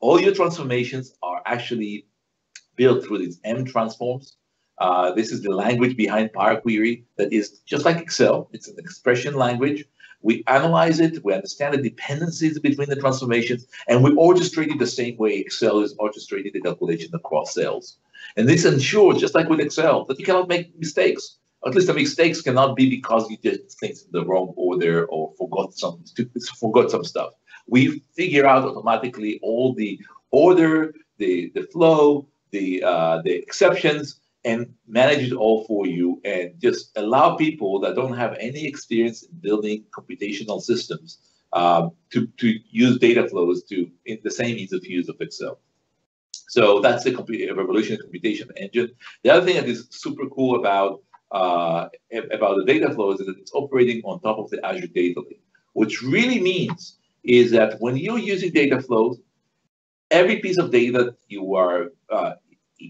All your transformations are actually built through these M transforms uh, this is the language behind Power Query that is just like Excel. It's an expression language. We analyze it, we understand the dependencies between the transformations, and we orchestrate it the same way Excel is orchestrated the calculation across cells. And this ensures, just like with Excel, that you cannot make mistakes. At least the mistakes cannot be because you did things in the wrong order or forgot some forgot some stuff. We figure out automatically all the order, the the flow, the uh, the exceptions, and manage it all for you and just allow people that don't have any experience in building computational systems um, to, to use data flows to in the same ease of use of Excel. So that's the revolution computation engine. The other thing that is super cool about uh, about the data flow is that it's operating on top of the Azure Data Lake, which really means is that when you're using data flows, every piece of data you are uh,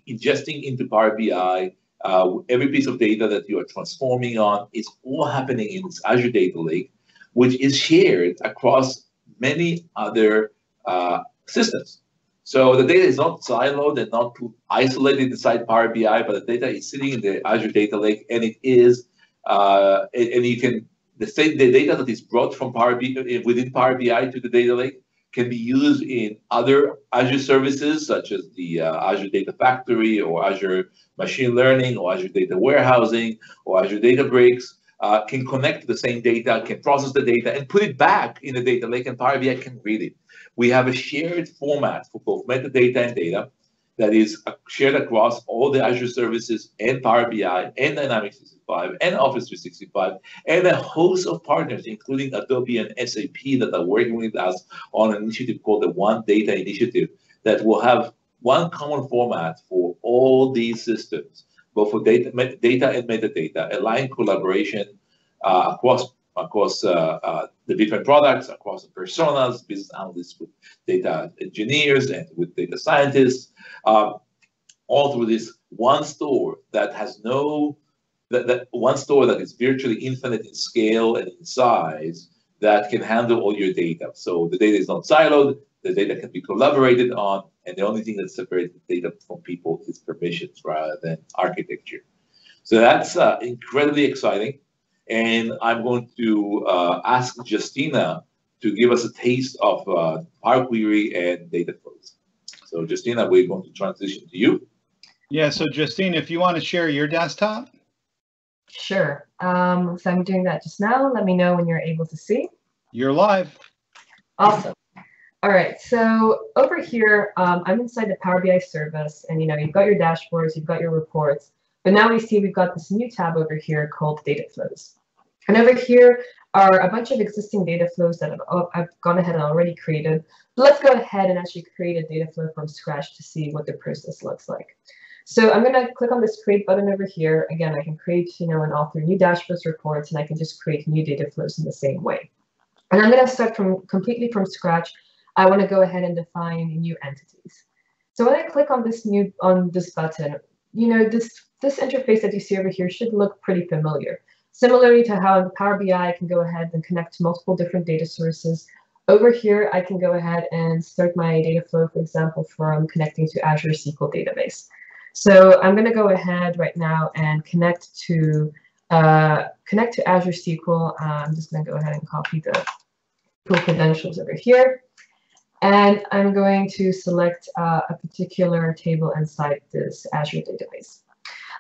ingesting into Power BI, uh, every piece of data that you are transforming on is all happening in this Azure Data Lake, which is shared across many other uh, systems. So the data is not siloed and not isolated inside Power BI, but the data is sitting in the Azure Data Lake, and it is, uh, and you can the same the data that is brought from Power BI within Power BI to the data lake can be used in other Azure services, such as the uh, Azure Data Factory or Azure Machine Learning or Azure Data Warehousing or Azure Databricks, uh, can connect the same data, can process the data, and put it back in the data lake, and Power BI can read it. We have a shared format for both metadata and data that is shared across all the Azure services and Power BI and Dynamics 365 and Office 365 and a host of partners, including Adobe and SAP that are working with us on an initiative called the Open Data Initiative that will have one common format for all these systems, both for data, data and metadata, aligned collaboration uh, across across uh, uh, the different products, across the personas, business analysts with data engineers and with data scientists, uh, all through this one store that has no, that, that one store that is virtually infinite in scale and in size that can handle all your data. So the data is not siloed, the data can be collaborated on, and the only thing that separates the data from people is permissions rather than architecture. So that's uh, incredibly exciting. And I'm going to uh, ask Justyna to give us a taste of uh, Power Query and data flows. So Justyna, we're going to transition to you. Yeah, so Justyna, if you want to share your desktop. Sure. Um, so I'm doing that just now. Let me know when you're able to see. You're live. Awesome. All right, so over here, um, I'm inside the Power BI service, and you know, you've got your dashboards, you've got your reports, but now we see we've got this new tab over here called data flows. And over here are a bunch of existing data flows that I've, oh, I've gone ahead and already created. But let's go ahead and actually create a data flow from scratch to see what the process looks like. So I'm going to click on this create button over here. Again, I can create, you know, and author new dashboards reports, and I can just create new data flows in the same way. And I'm going to start from completely from scratch I want to go ahead and define new entities. So when I click on this new on this button, you know, this this interface that you see over here should look pretty familiar. Similarly to how in Power BI I can go ahead and connect to multiple different data sources. Over here, I can go ahead and start my data flow, for example, from connecting to Azure SQL database. So I'm going to go ahead right now and connect to uh, connect to Azure SQL. Uh, I'm just going to go ahead and copy the credentials over here. And I'm going to select uh, a particular table inside this Azure database.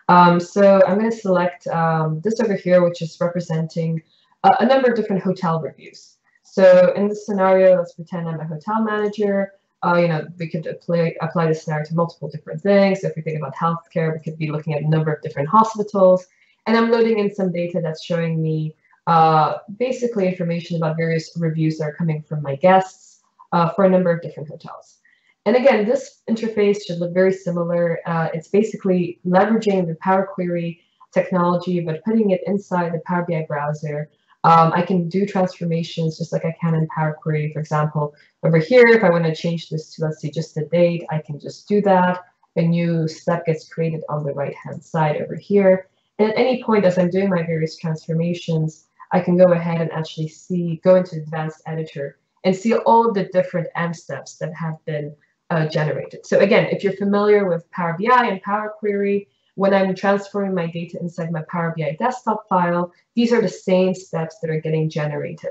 Um, so I'm going to select um, this over here, which is representing a, a number of different hotel reviews. So in this scenario, let's pretend I'm a hotel manager. Uh, you know, we could apply, apply this scenario to multiple different things. So if we think about healthcare, we could be looking at a number of different hospitals. And I'm loading in some data that's showing me uh, basically information about various reviews that are coming from my guests uh, for a number of different hotels. And again, this interface should look very similar. Uh, it's basically leveraging the Power Query technology, but putting it inside the Power BI browser. Um, I can do transformations just like I can in Power Query. For example, over here, if I want to change this to, let's say, just the date, I can just do that. A new step gets created on the right-hand side over here. And at any point, as I'm doing my various transformations, I can go ahead and actually see, go into Advanced Editor and see all of the different M steps that have been uh, generated. So again, if you're familiar with Power BI and Power Query, when I'm transferring my data inside my Power BI desktop file, these are the same steps that are getting generated,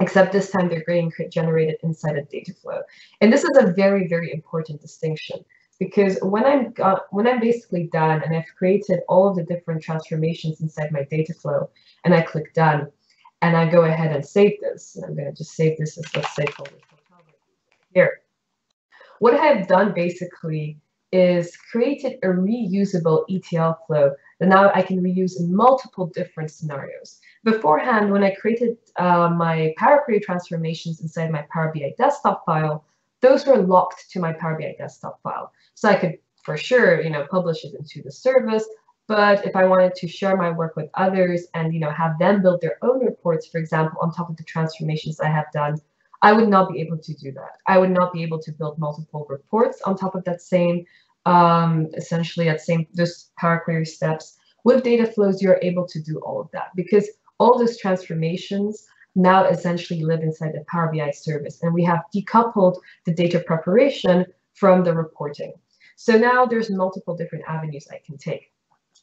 except this time they're getting generated inside a data flow. And this is a very, very important distinction because when I'm when I'm basically done and I've created all of the different transformations inside my data flow and I click done, and I go ahead and save this. I'm going to just save this as let's say for here. What I have done basically is created a reusable ETL flow that now I can reuse in multiple different scenarios. Beforehand, when I created uh, my Power Query transformations inside my Power BI desktop file, those were locked to my Power BI desktop file. So I could for sure, you know, publish it into the service, but if I wanted to share my work with others and you know have them build their own reports, for example, on top of the transformations I have done, I would not be able to do that. I would not be able to build multiple reports on top of that same, um, essentially that same those Power Query steps. With data flows, you're able to do all of that because all those transformations now essentially live inside the Power BI service, and we have decoupled the data preparation from the reporting. So now there's multiple different avenues I can take.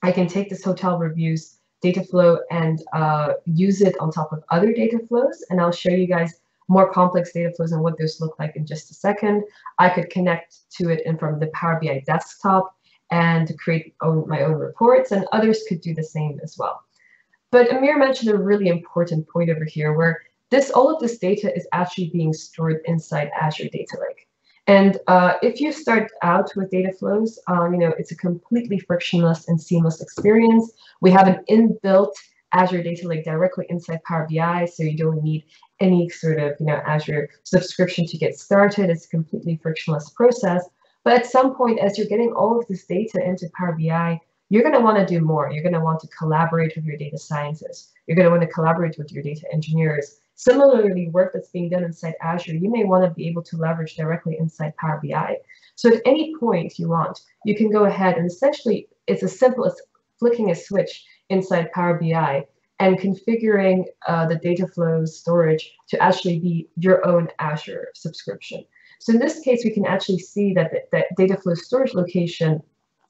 I can take this hotel reviews data flow and uh, use it on top of other data flows. And I'll show you guys more complex data flows and what those look like in just a second. I could connect to it in from the Power BI desktop and create own, my own reports, and others could do the same as well. But Amir mentioned a really important point over here where this all of this data is actually being stored inside Azure Data Lake. And uh, if you start out with data flows, um, you know, it's a completely frictionless and seamless experience. We have an inbuilt Azure Data Lake directly inside Power BI, so you don't need any sort of, you know, Azure subscription to get started. It's a completely frictionless process. But at some point, as you're getting all of this data into Power BI, you're going to want to do more. You're going to want to collaborate with your data scientists. You're going to want to collaborate with your data engineers. Similarly, work that's being done inside Azure, you may want to be able to leverage directly inside Power BI. So at any point you want, you can go ahead and essentially it's as simple as flicking a switch inside Power BI and configuring uh, the data flows storage to actually be your own Azure subscription. So in this case, we can actually see that the, that data flow storage location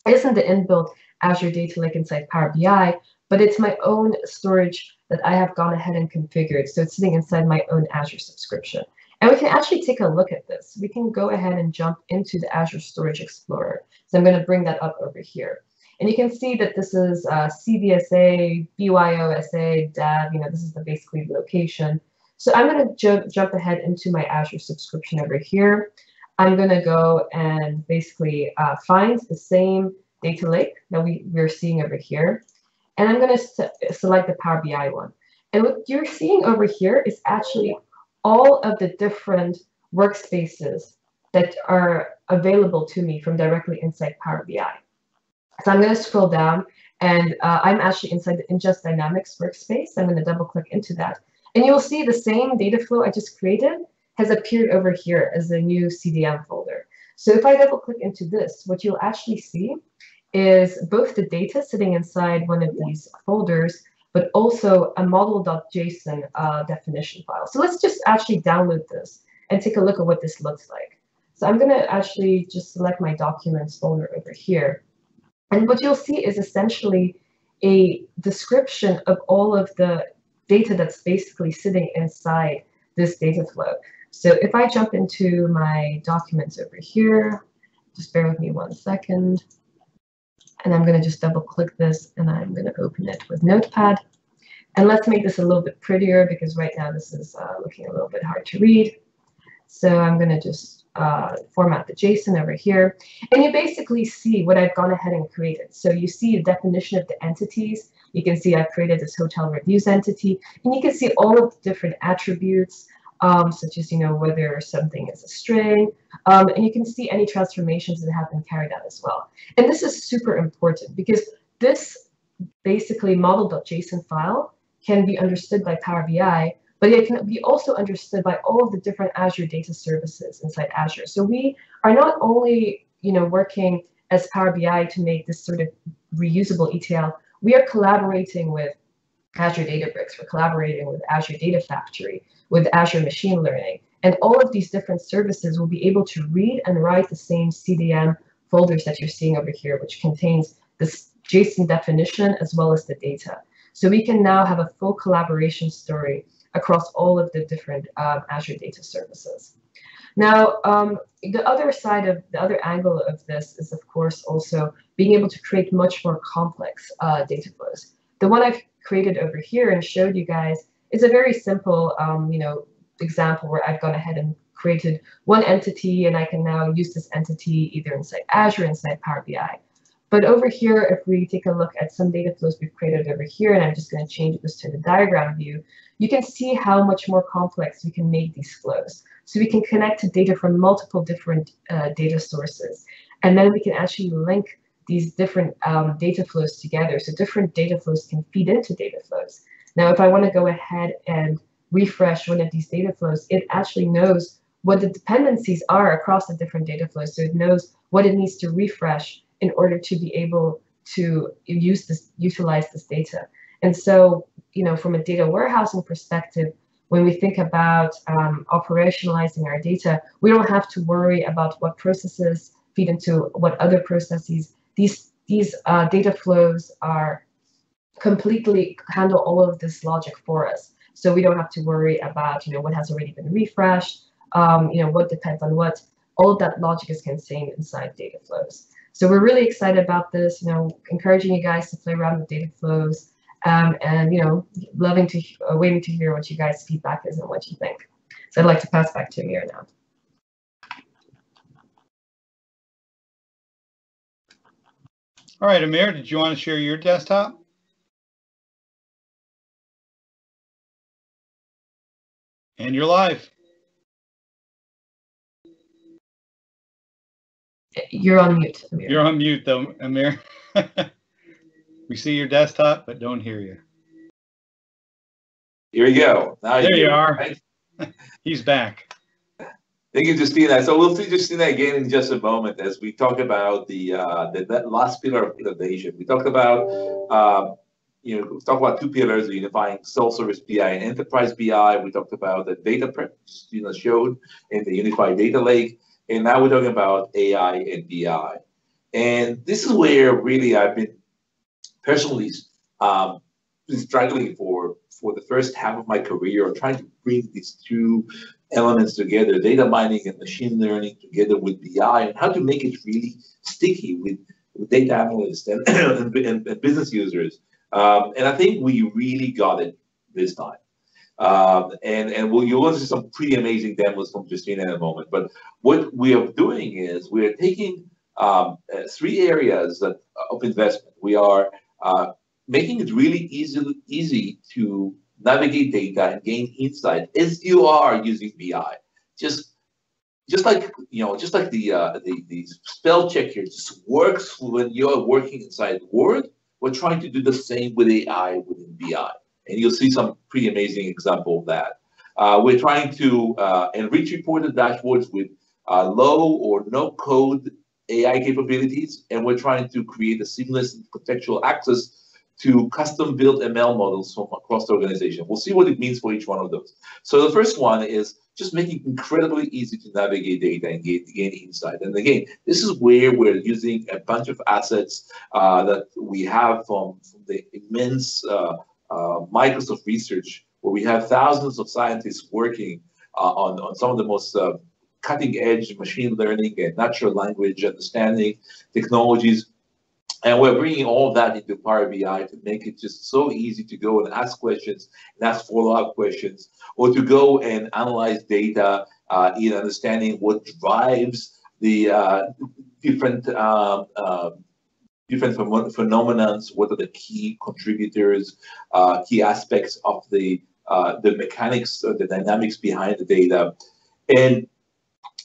isn't the inbuilt Azure Data Lake inside Power BI, but it's my own storage that I have gone ahead and configured. So it's sitting inside my own Azure subscription. And we can actually take a look at this. We can go ahead and jump into the Azure Storage Explorer. So I'm going to bring that up over here. And you can see that this is uh, CVSA, BYOSA, DAV, you know, this is the basically the location. So I'm going to jump, ahead into my Azure subscription over here. I'm going to go and basically uh, find the same data lake that we, we're seeing over here. And I'm going to select the Power BI one. And what you're seeing over here is actually all of the different workspaces that are available to me from directly inside Power BI. So I'm going to scroll down and uh, I'm actually inside the Ingest Dynamics workspace. I'm going to double click into that. And you'll see the same data flow I just created has appeared over here as a new CDM folder. So if I double click into this, what you'll actually see is both the data sitting inside one of these folders, but also a model.json uh, definition file. So let's just actually download this and take a look at what this looks like. So I'm going to actually just select my documents folder over here. And what you'll see is essentially a description of all of the data that's basically sitting inside this data flow. So if I jump into my documents over here, just bear with me one second. And I'm going to just double click this and I'm going to open it with Notepad. And let's make this a little bit prettier because right now this is uh, looking a little bit hard to read. So I'm going to just uh, format the JSON over here. And you basically see what I've gone ahead and created. So you see a definition of the entities. You can see I've created this hotel reviews entity. And you can see all of the different attributes, um, such as, you know, whether something is a string. Um, and you can see any transformations that have been carried out as well. And this is super important because this basically model.json file can be understood by Power BI, but it can be also understood by all of the different Azure data services inside Azure. So we are not only, you know, working as Power BI to make this sort of reusable ETL, we are collaborating with Azure Databricks, we're collaborating with Azure Data Factory, with Azure Machine Learning. And all of these different services will be able to read and write the same CDM folders that you're seeing over here, which contains this JSON definition as well as the data. So we can now have a full collaboration story across all of the different um, Azure data services. Now, um, the other side of the other angle of this is, of course, also being able to create much more complex uh, data flows. The one I've created over here and showed you guys is a very simple, um, you know, example where I've gone ahead and created one entity and I can now use this entity either inside Azure, inside Power BI. But over here, if we take a look at some data flows we've created over here, and I'm just going to change this to the diagram view, you can see how much more complex we can make these flows. So we can connect to data from multiple different uh, data sources. And then we can actually link these different um, data flows together. So different data flows can feed into data flows. Now, if I want to go ahead and refresh one of these data flows, it actually knows what the dependencies are across the different data flows. So it knows what it needs to refresh in order to be able to use this, utilize this data. And so, you know, from a data warehousing perspective, when we think about um, operationalizing our data, we don't have to worry about what processes feed into what other processes. These these uh, data flows are completely handle all of this logic for us. So we don't have to worry about, you know, what has already been refreshed, um, you know, what depends on what. All that logic is contained inside data flows. So we're really excited about this, you know, encouraging you guys to play around with data flows um, and, you know, loving to, uh, waiting to hear what you guys' feedback is and what you think. So I'd like to pass back to Amir now. All right, Amir, did you want to share your desktop? And you're live. You're on mute. Amir. You're on mute, though, Amir. we see your desktop, but don't hear you. Here we go. Now there you, are. Right? He's back. Thank you, Justyna. So we'll see Justyna again in just a moment as we talk about the uh, the, the last pillar of innovation. We talked about um, you know, we talked about two pillars, unifying self-service BI and enterprise BI. We talked about the data prep, you know, showed in the unified data lake. And now we're talking about AI and BI. And this is where really I've been personally um, struggling for for the first half of my career, trying to bring these two elements together, data mining and machine learning together with BI, and how to make it really sticky with, with data analysts and, and, and business users. Um, and I think we really got it this time. Um, and and we'll, you'll see some pretty amazing demos from Justyna in a moment. But what we are doing is we are taking um, uh, three areas that, of investment. We are uh, making it really easy, easy to navigate data and gain insight as you are using BI. Just just like you know, just like the uh, the, the spell checker just works when you're working inside Word, we're trying to do the same with AI within BI, and you'll see some pretty amazing example of that. Uh, we're trying to uh, enrich reported dashboards with uh, low or no code AI capabilities, and we're trying to create a seamless and contextual access to custom built ML models from across the organization. We'll see what it means for each one of those. So the first one is just making incredibly easy to navigate data and gain, gain insight. And again, this is where we're using a bunch of assets uh, that we have from, from the immense uh, uh, Microsoft research, where we have thousands of scientists working uh, on, on some of the most uh, cutting edge machine learning and natural language understanding technologies. And we're bringing all that into Power BI to make it just so easy to go and ask questions and ask follow-up questions, or to go and analyze data uh, in understanding what drives the uh, different um, uh, different phenomena, what are the key contributors, uh, key aspects of the uh, the mechanics, or the dynamics behind the data. And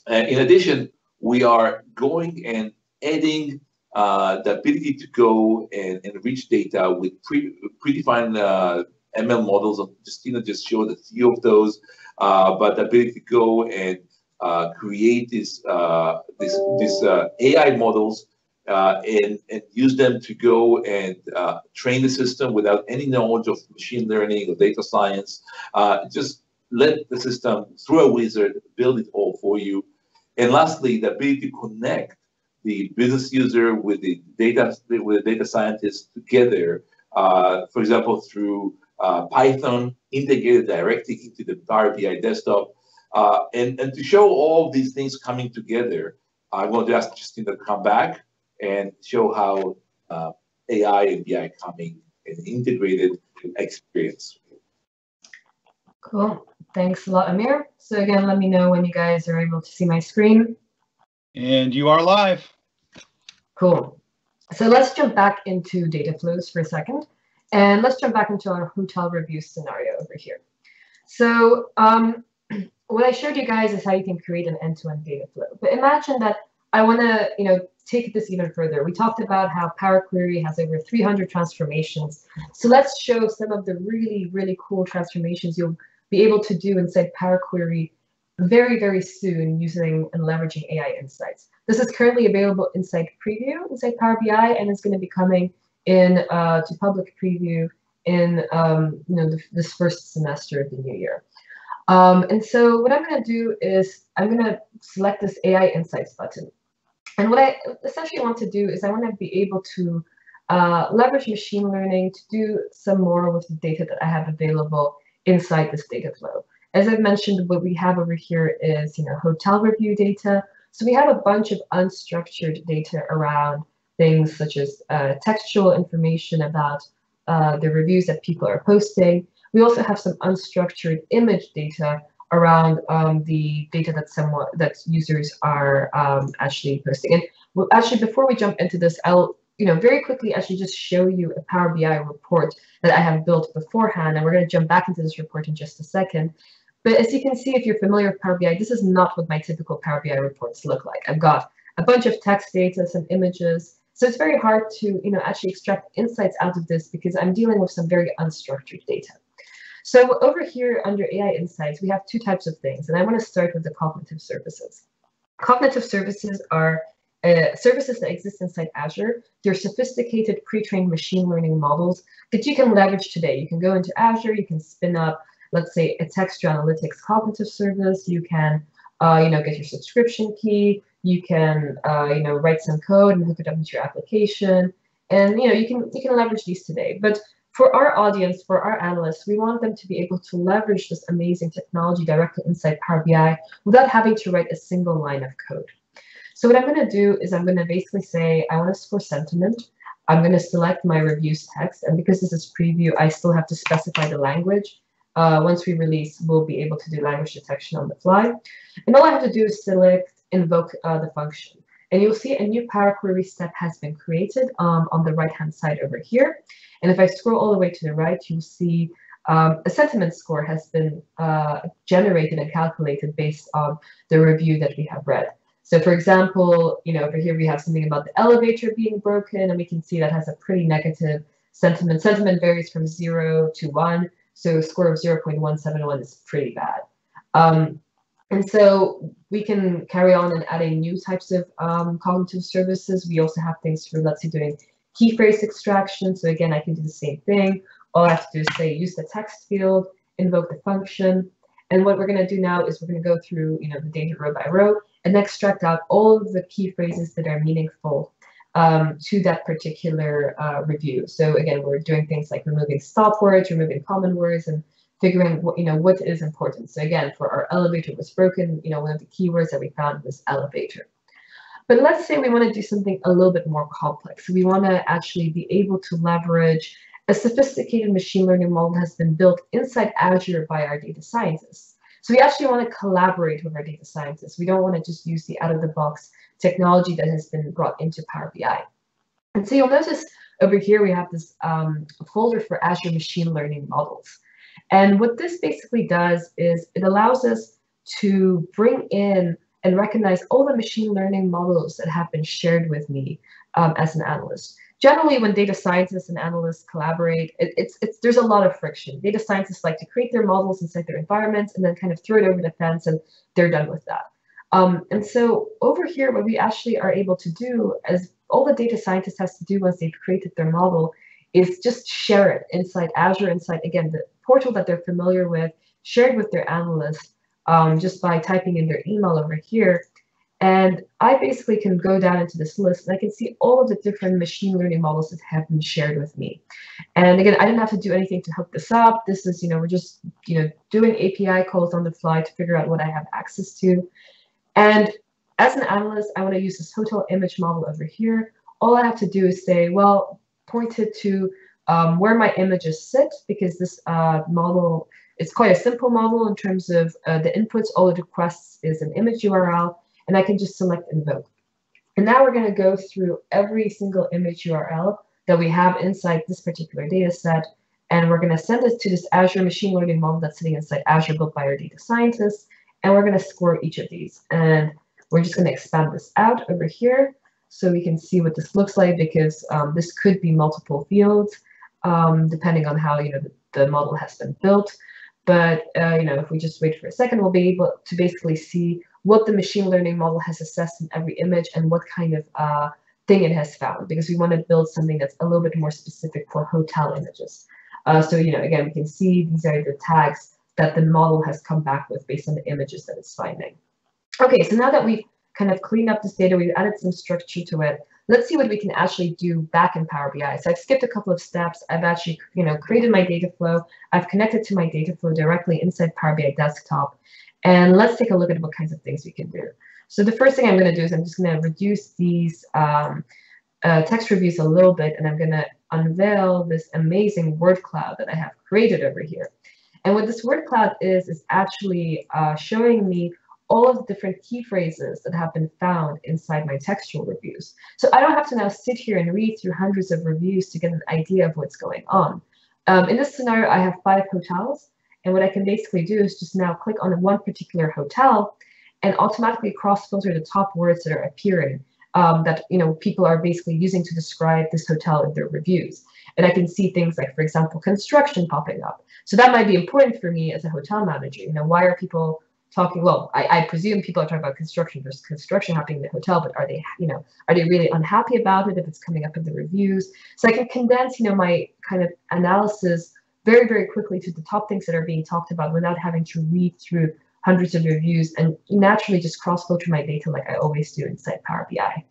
uh, in addition, we are going and adding uh, the ability to go and, reach data with pre, predefined uh, ML models. Of Justyna just showed a few of those, uh, but the ability to go and uh, create this, uh, this, this AI models and, and use them to go and train the system without any knowledge of machine learning or data science. just let the system, through a wizard, build it all for you. And lastly, the ability to connect the business user with the data with the data scientist together. Uh, for example, through uh, Python integrated directly into the Power BI desktop. Uh, and, and to show all these things coming together, I want to ask Justyna to come back and show how uh, AI and BI coming an integrated experience. Cool. Thanks a lot, Amir. So again, let me know when you guys are able to see my screen. And you are live. Cool. So let's jump back into data flows for a second. And let's jump back into our hotel review scenario over here. So um, what I showed you guys is how you can create an end-to-end -end data flow. But imagine that I want to, you know, take this even further. We talked about how Power Query has over 300 transformations. So let's show some of the really, really cool transformations you'll be able to do inside Power Query very, very soon using and leveraging AI insights. This is currently available inside preview inside Power BI and it's going to be coming in uh, to public preview in um, you know the, this first semester of the new year. Um, and so what I'm going to do is I'm going to select this AI Insights button. And what I essentially want to do is I want to be able to uh, leverage machine learning to do some more with the data that I have available inside this data flow. As I've mentioned, what we have over here is, you know, hotel review data. So we have a bunch of unstructured data around things such as uh, textual information about uh, the reviews that people are posting. We also have some unstructured image data around um, the data that someone that users are um, actually posting. And well, actually, before we jump into this, I'll you know very quickly actually just show you a Power BI report that I have built beforehand, and we're going to jump back into this report in just a second. But as you can see, if you're familiar with Power BI, this is not what my typical Power BI reports look like. I've got a bunch of text data, some images. So it's very hard to you know, actually extract insights out of this because I'm dealing with some very unstructured data. So over here under AI Insights, we have two types of things. And I want to start with the cognitive services. Cognitive services are uh, services that exist inside Azure. They're sophisticated pre-trained machine learning models that you can leverage today. You can go into Azure, you can spin up let's say a text analytics cognitive service, you can, uh, you know, get your subscription key, you can, uh, you know, write some code and hook it up into your application. And, you know, you can, you can leverage these today. But for our audience, for our analysts, we want them to be able to leverage this amazing technology directly inside Power BI without having to write a single line of code. So what I'm going to do is I'm going to basically say I want to score sentiment. I'm going to select my reviews text. And because this is preview, I still have to specify the language. uh, once we release, we'll be able to do language detection on the fly. And all I have to do is select invoke uh, the function. And you'll see a new Power Query step has been created um, on the right-hand side over here. And if I scroll all the way to the right, you'll see um, a sentiment score has been uh, generated and calculated based on the review that we have read. So for example, you know, over here we have something about the elevator being broken, and we can see that has a pretty negative sentiment. Sentiment varies from zero to one, so a score of 0.171 is pretty bad. Um, and so we can carry on and adding new types of um, cognitive services. We also have things for, let's say, doing key phrase extraction. So again, I can do the same thing. All I have to do is say, use the text field, invoke the function. And what we're going to do now is we're going to go through, you know, the data row by row and extract out all of the key phrases that are meaningful um, to that particular uh, review. So again, we're doing things like removing stop words, removing common words, and figuring what you know what is important. So again, for our elevator was broken, you know, one of the keywords that we found was elevator. But let's say we want to do something a little bit more complex. We want to actually be able to leverage a sophisticated machine learning model has been built inside Azure by our data scientists. So we actually want to collaborate with our data scientists. We don't want to just use the out-of-the-box technology that has been brought into Power BI. And so you'll notice over here we have this um, folder for Azure Machine Learning Models. And what this basically does is it allows us to bring in and recognize all the machine learning models that have been shared with me um, as an analyst. Generally, when data scientists and analysts collaborate, it, it's, it's, there's a lot of friction. Data scientists like to create their models inside their environments and then kind of throw it over the fence and they're done with that. Um, and so over here, what we actually are able to do, as all the data scientist has to do once they've created their model, is just share it inside Azure, inside, again, the portal that they're familiar with, shared with their analyst um, just by typing in their email over here. And I basically can go down into this list and I can see all of the different machine learning models that have been shared with me. And again, I didn't have to do anything to hook this up. This is, you know, we're just, you know, doing API calls on the fly to figure out what I have access to. And as an analyst, I want to use this hotel image model over here. All I have to do is say, well, point it to um, where my images sit because this uh, model is quite a simple model in terms of uh, the inputs. All it requests is an image URL, and I can just select invoke. And now we're going to go through every single image URL that we have inside this particular data set, and we're going to send it to this Azure machine learning model that's sitting inside Azure built by our data scientists, and we're going to score each of these. And we're just going to expand this out over here so we can see what this looks like because um, this could be multiple fields um, depending on how you know the, the model has been built. But uh, you know, if we just wait for a second, we'll be able to basically see what the machine learning model has assessed in every image and what kind of uh, thing it has found, because we want to build something that's a little bit more specific for hotel images. Uh, so you know, again, we can see these are the tags that the model has come back with based on the images that it's finding. Okay, so now that we've kind of cleaned up this data, we've added some structure to it, let's see what we can actually do back in Power BI. So I've skipped a couple of steps. I've actually, you know, created my data flow. I've connected to my data flow directly inside Power BI desktop. And let's take a look at what kinds of things we can do. So the first thing I'm going to do is I'm just going to reduce these um, uh, text reviews a little bit, and I'm going to unveil this amazing word cloud that I have created over here. And what this word cloud is, is actually uh, showing me all of the different key phrases that have been found inside my textual reviews. So I don't have to now sit here and read through hundreds of reviews to get an idea of what's going on. Um, in this scenario, I have five hotels, and what I can basically do is just now click on one particular hotel and automatically cross-filter the top words that are appearing um, that you know people are basically using to describe this hotel in their reviews. And I can see things like, for example, construction popping up. So that might be important for me as a hotel manager. You know, why are people talking well I, I presume people are talking about construction there's construction happening in the hotel but are they you know are they really unhappy about it if it's coming up in the reviews? So i can condense you know my kind of analysis very very quickly to the top things that are being talked about without having to read through hundreds of reviews and naturally just cross filter my data like i always do inside power bi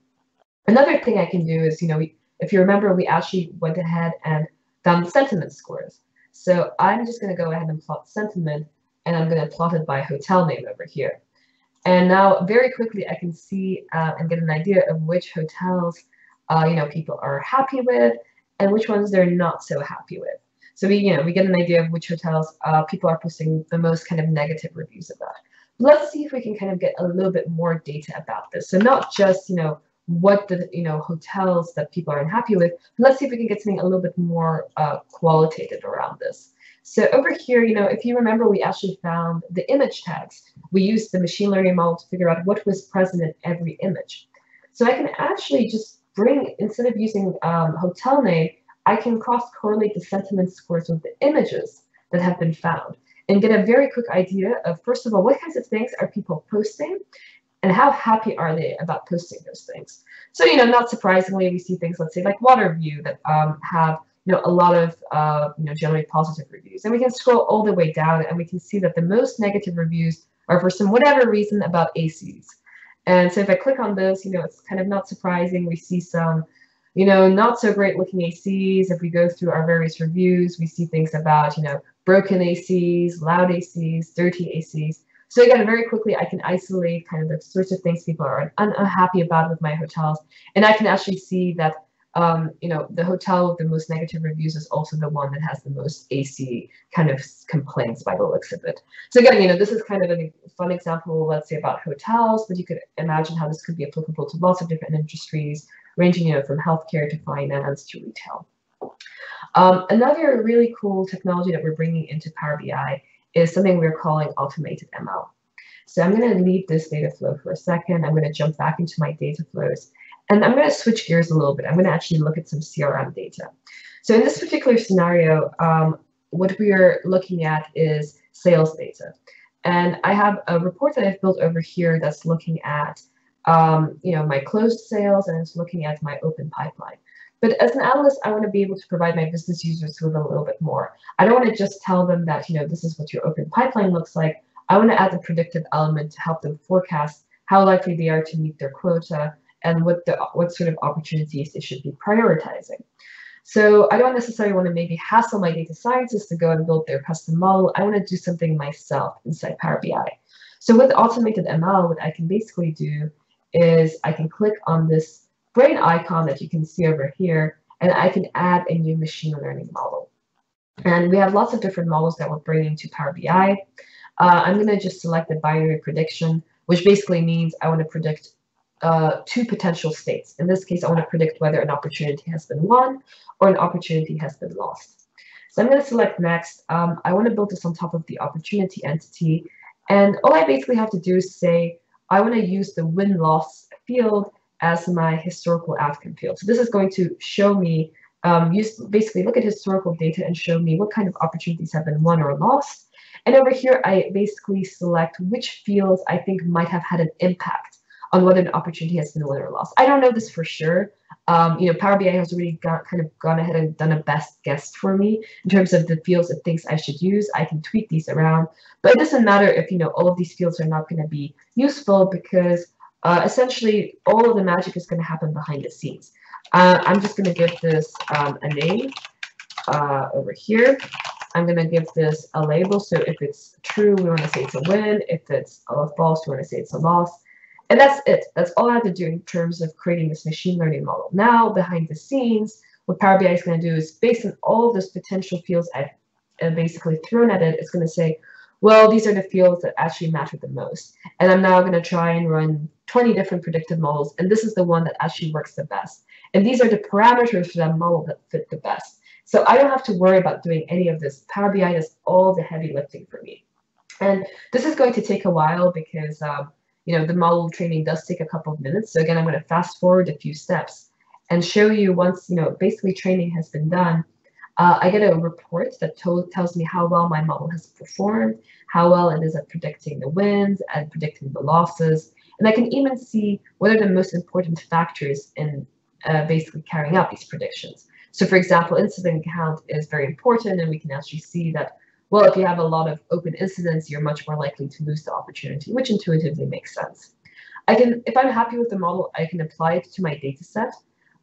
another thing i can do is you know if you remember we actually went ahead and found sentiment scores. So i'm just going to go ahead and plot sentiment and I'm going to plot it by hotel name over here. And now very quickly I can see uh, and get an idea of which hotels uh, you know people are happy with and which ones they're not so happy with. So we, you know, we get an idea of which hotels uh, people are posting the most kind of negative reviews about. Let's see if we can kind of get a little bit more data about this. So not just, you know, what the you know hotels that people are unhappy with. Let's see if we can get something a little bit more uh, qualitative around this. So over here, you know, if you remember, we actually found the image tags. We used the machine learning model to figure out what was present in every image. So I can actually just bring, instead of using um, hotel name, I can cross-correlate the sentiment scores with the images that have been found and get a very quick idea of, first of all, what kinds of things are people posting and how happy are they about posting those things. So, you know, not surprisingly, we see things, let's say, like water view that um, have, you know, a lot of, uh, you know, generally positive reviews. And we can scroll all the way down and we can see that the most negative reviews are for some whatever reason about ACs. And so if I click on this, you know, it's kind of not surprising. We see some, you know, not so great looking ACs. If we go through our various reviews, we see things about, you know, broken ACs, loud ACs, dirty ACs. So again, very quickly, I can isolate kind of the sorts of things people are unhappy about with my hotels. And I can actually see that, um, you know, the hotel with the most negative reviews is also the one that has the most AC kind of complaints by the looks of it. So again, you know, this is kind of a fun example, let's say about hotels, but you could imagine how this could be applicable to lots of different industries, ranging, you know, from healthcare to finance to retail. Um, another really cool technology that we're bringing into Power BI is something we're calling automated ML. So I'm going to leave this data flow for a second. I'm going to jump back into my data flows. And I'm going to switch gears a little bit. I'm going to actually look at some CRM data. So in this particular scenario, um, what we are looking at is sales data. And I have a report that I've built over here that's looking at um, you know, my closed sales and it's looking at my open pipeline. But as an analyst, I want to be able to provide my business users with a little bit more. I don't want to just tell them that, you know, this is what your open pipeline looks like. I want to add the predictive element to help them forecast how likely they are to meet their quota and what the what sort of opportunities they should be prioritizing. So I don't necessarily want to maybe hassle my data scientists to go and build their custom model. I want to do something myself inside Power BI. So with automated ML, what I can basically do is I can click on this brain icon that you can see over here, and I can add a new machine learning model. And we have lots of different models that we're bringing to Power BI. Uh, I'm going to just select the binary prediction, which basically means I want to predict uh, two potential states. In this case, I want to predict whether an opportunity has been won or an opportunity has been lost. So I'm going to select next. Um, I want to build this on top of the opportunity entity. And all I basically have to do is say, I want to use the win-loss field as my historical outcome field. So this is going to show me, um, use basically look at historical data and show me what kind of opportunities have been won or lost. And over here, I basically select which fields I think might have had an impact on whether an opportunity has been won or lost. I don't know this for sure. Um, you know, Power BI has already got, kind of gone ahead and done a best guess for me in terms of the fields of things I should use. I can tweak these around, but it doesn't matter if, you know, all of these fields are not going to be useful because uh, essentially, all of the magic is going to happen behind the scenes. Uh, I'm just going to give this um, a name uh, over here. I'm going to give this a label. So if it's true, we want to say it's a win. If it's false, we want to say it's a loss. And that's it. That's all I have to do in terms of creating this machine learning model. Now, behind the scenes, what Power BI is going to do is based on all of those potential fields I've basically thrown at it, it's going to say, well, these are the fields that actually matter the most. And I'm now going to try and run 20 different predictive models, and this is the one that actually works the best. And these are the parameters for that model that fit the best. So I don't have to worry about doing any of this. Power BI does all the heavy lifting for me. And this is going to take a while because um, you know the model training does take a couple of minutes. So again, I'm going to fast forward a few steps and show you once you know basically training has been done. Uh, I get a report that tells me how well my model has performed, how well it is at predicting the wins and predicting the losses, and I can even see what are the most important factors in uh, basically carrying out these predictions. So for example, incident count is very important, and we can actually see that, well, if you have a lot of open incidents, you're much more likely to lose the opportunity, which intuitively makes sense. I can, if I'm happy with the model, I can apply it to my data set,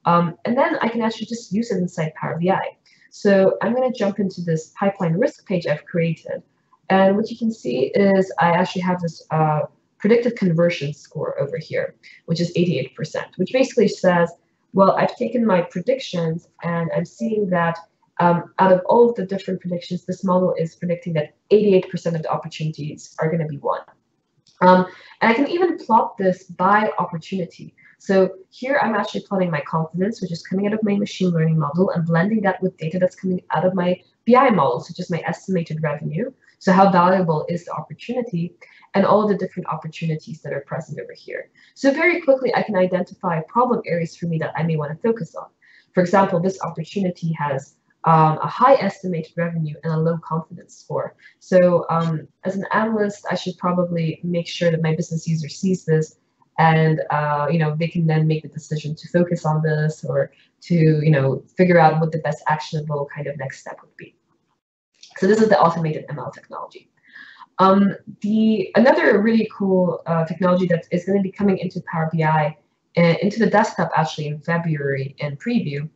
um, and then I can actually just use it inside Power BI. So I'm going to jump into this pipeline risk page I've created. And what you can see is I actually have this uh, predictive conversion score over here, which is 88%, which basically says, well, I've taken my predictions and I'm seeing that um, out of all of the different predictions, this model is predicting that 88% of the opportunities are going to be won. Um, and I can even plot this by opportunity. So here I'm actually plotting my confidence, which is coming out of my machine learning model and blending that with data that's coming out of my BI model, such as my estimated revenue. So how valuable is the opportunity and all the different opportunities that are present over here. So very quickly, I can identify problem areas for me that I may want to focus on. For example, this opportunity has um, a high estimated revenue and a low confidence score. So um, as an analyst, I should probably make sure that my business user sees this and uh, you know they can then make the decision to focus on this or to you know figure out what the best actionable kind of next step would be. So this is the automated ML technology. Um, the another really cool uh, technology that is going to be coming into Power BI uh, into the desktop actually in February in preview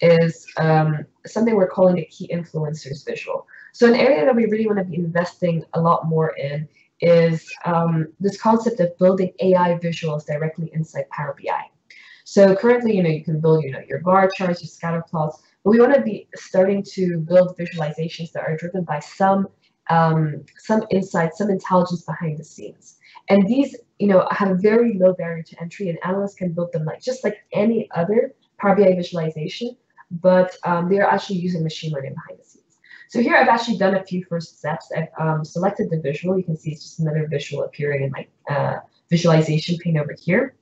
is um, something we're calling the key influencers visual. So an area that we really want to be investing a lot more in is um, this concept of building AI visuals directly inside Power BI. So currently, you know, you can build, you know, your bar charts, your scatter plots, but we want to be starting to build visualizations that are driven by some um, some insight, some intelligence behind the scenes. And these, you know, have a very low barrier to entry, and analysts can build them like just like any other Power BI visualization, but um, they're actually using machine learning behind the scenes. So here I've actually done a few first steps. I've um, selected the visual. You can see it's just another visual appearing in my uh, visualization pane over here.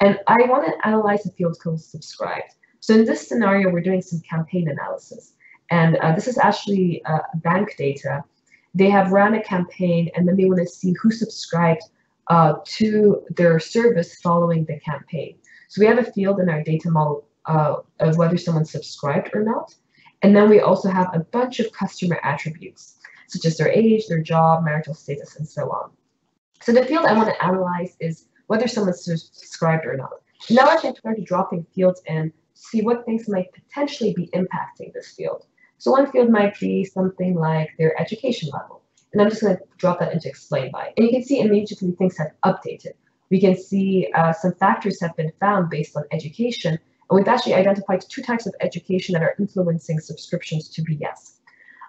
And I want to analyze the field code subscribed. So in this scenario, we're doing some campaign analysis. And uh, this is actually uh, bank data. They have run a campaign and then they want to see who subscribed uh, to their service following the campaign. So we have a field in our data model uh, of whether someone subscribed or not. And then we also have a bunch of customer attributes, such as their age, their job, marital status, and so on. So the field I want to analyze is whether someone's subscribed or not. Now I can start to dropping fields and see what things might potentially be impacting this field. So one field might be something like their education level. And I'm just going to drop that into explain by. And you can see immediately things have updated. We can see uh, some factors have been found based on education, and we've actually identified two types of education that are influencing subscriptions to BS.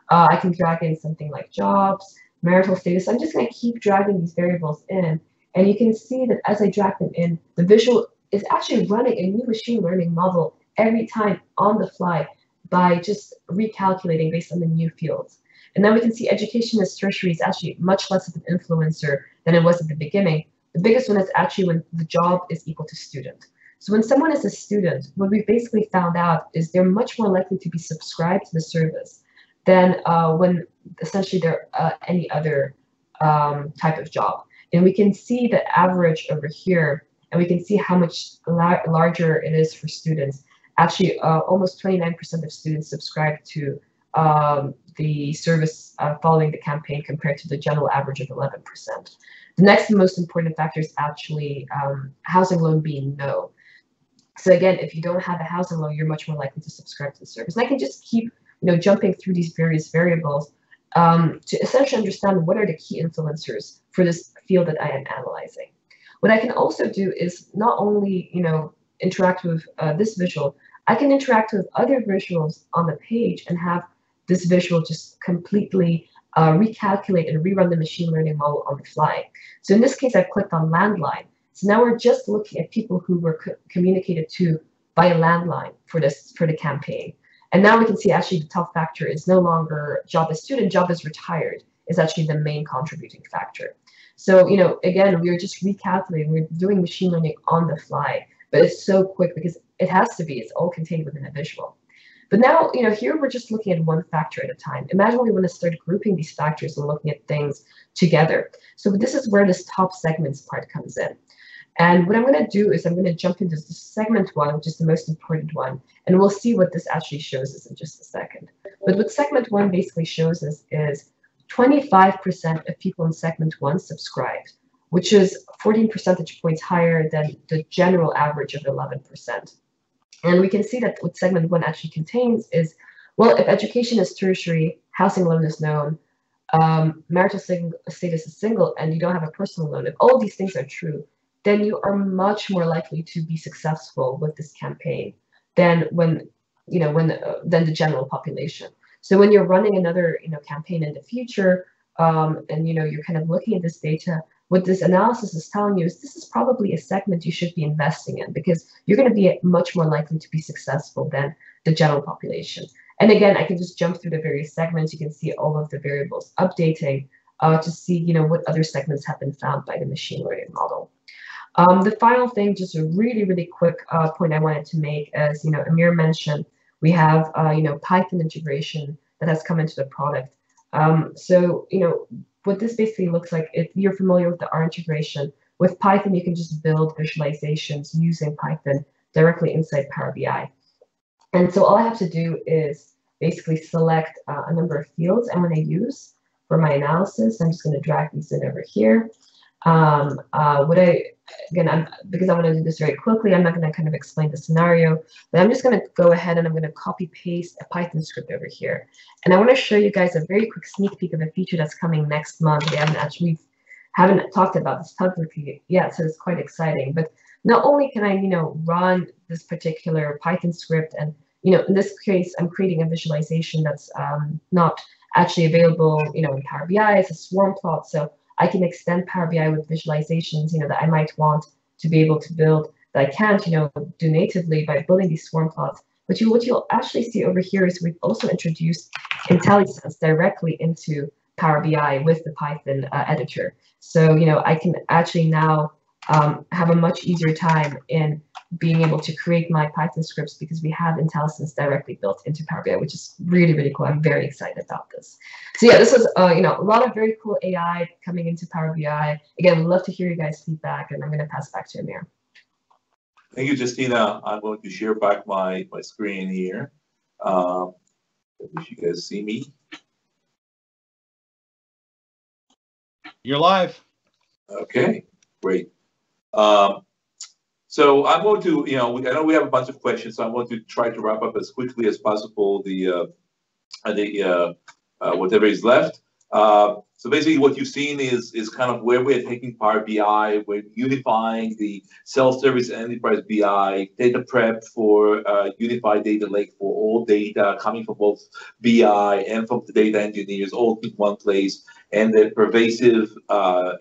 Uh, I can drag in something like jobs, marital status. I'm just going to keep dragging these variables in. And you can see that as I drag them in, the visual is actually running a new machine learning model every time on the fly by just recalculating based on the new fields. And then we can see education as tertiary is actually much less of an influencer than it was at the beginning. The biggest one is actually when the job is equal to student. So when someone is a student, what we basically found out is they're much more likely to be subscribed to the service than uh, when essentially they're uh, any other um, type of job. And we can see the average over here, and we can see how much la larger it is for students. Actually, uh, almost 29% of students subscribe to um, the service uh, following the campaign compared to the general average of 11%. The next most important factor is actually um, housing loan being no. So again, if you don't have a housing loan, you're much more likely to subscribe to the service. And I can just keep, you know, jumping through these various variables um, to essentially understand what are the key influencers for this field that I am analyzing. What I can also do is not only, you know, interact with uh, this visual, I can interact with other visuals on the page and have this visual just completely uh, recalculate and rerun the machine learning model on the fly. So in this case, I've clicked on landline. So now we're just looking at people who were co communicated to by a landline for this for the campaign. And now we can see actually the top factor is no longer job as student, job as retired is actually the main contributing factor. So, you know, again, we are just recalculating, we're doing machine learning on the fly, but it's so quick because it has to be, it's all contained within a visual. But now, you know, here we're just looking at one factor at a time. Imagine we want to start grouping these factors and looking at things together. So this is where this top segments part comes in. And what I'm going to do is I'm going to jump into the segment one, which is the most important one, and we'll see what this actually shows us in just a second. But what segment one basically shows us is 25% of people in segment one subscribed, which is 14 percentage points higher than the general average of 11%. And we can see that what segment one actually contains is, well, if education is tertiary, housing loan is known, um, marital status is single, and you don't have a personal loan, if all these things are true, then you are much more likely to be successful with this campaign than when you know, when uh, than the general population. So when you're running another, you know, campaign in the future, um, and you know, you're kind of looking at this data, what this analysis is telling you is this is probably a segment you should be investing in because you're going to be much more likely to be successful than the general population. And again, I can just jump through the various segments. You can see all of the variables updating uh, to see, you know, what other segments have been found by the machine learning model. Um, the final thing, just a really, really quick uh, point I wanted to make, as you know, Amir mentioned, we have, uh, you know, Python integration that has come into the product. Um, so, you know, what this basically looks like, if you're familiar with the R integration, with Python, you can just build visualizations using Python directly inside Power BI. And so all I have to do is basically select uh, a number of fields I want to use for my analysis. I'm just going to drag these in over here. Um, uh, what I, again, I'm, because I want to do this very quickly, I'm not going to kind of explain the scenario, but I'm just going to go ahead and I'm going to copy paste a Python script over here. And I want to show you guys a very quick sneak peek of a feature that's coming next month. We haven't actually haven't talked about this publicly yet, so it's quite exciting. But not only can I, you know, run this particular Python script and, you know, in this case, I'm creating a visualization that's um, not actually available, you know, in Power BI as a swarm plot. So I can extend Power BI with visualizations, you know, that I might want to be able to build that I can't, you know, do natively by building these swarm plots. But you, what you'll actually see over here is we've also introduced IntelliSense directly into Power BI with the Python uh, editor. So, you know, I can actually now um, have a much easier time in being able to create my Python scripts because we have IntelliSense directly built into Power BI, which is really, really cool. I'm very excited about this. So yeah, this was, uh, you know, a lot of very cool AI coming into Power BI. Again, we'd love to hear you guys' feedback, and I'm going to pass back to Amir. Thank you, Justyna. I'm going to share back my, my screen here. Um, if you guys see me. You're live. Okay, great. Um, so I'm going to, you know, I know we have a bunch of questions, so I'm going to try to wrap up as quickly as possible the uh, the uh, uh, whatever is left. Uh, so basically, what you've seen is is kind of where we're taking Power BI, we're unifying the self-service enterprise BI data prep for uh, unified data lake for all data coming from both BI and from the data engineers, all in one place and the pervasive uh,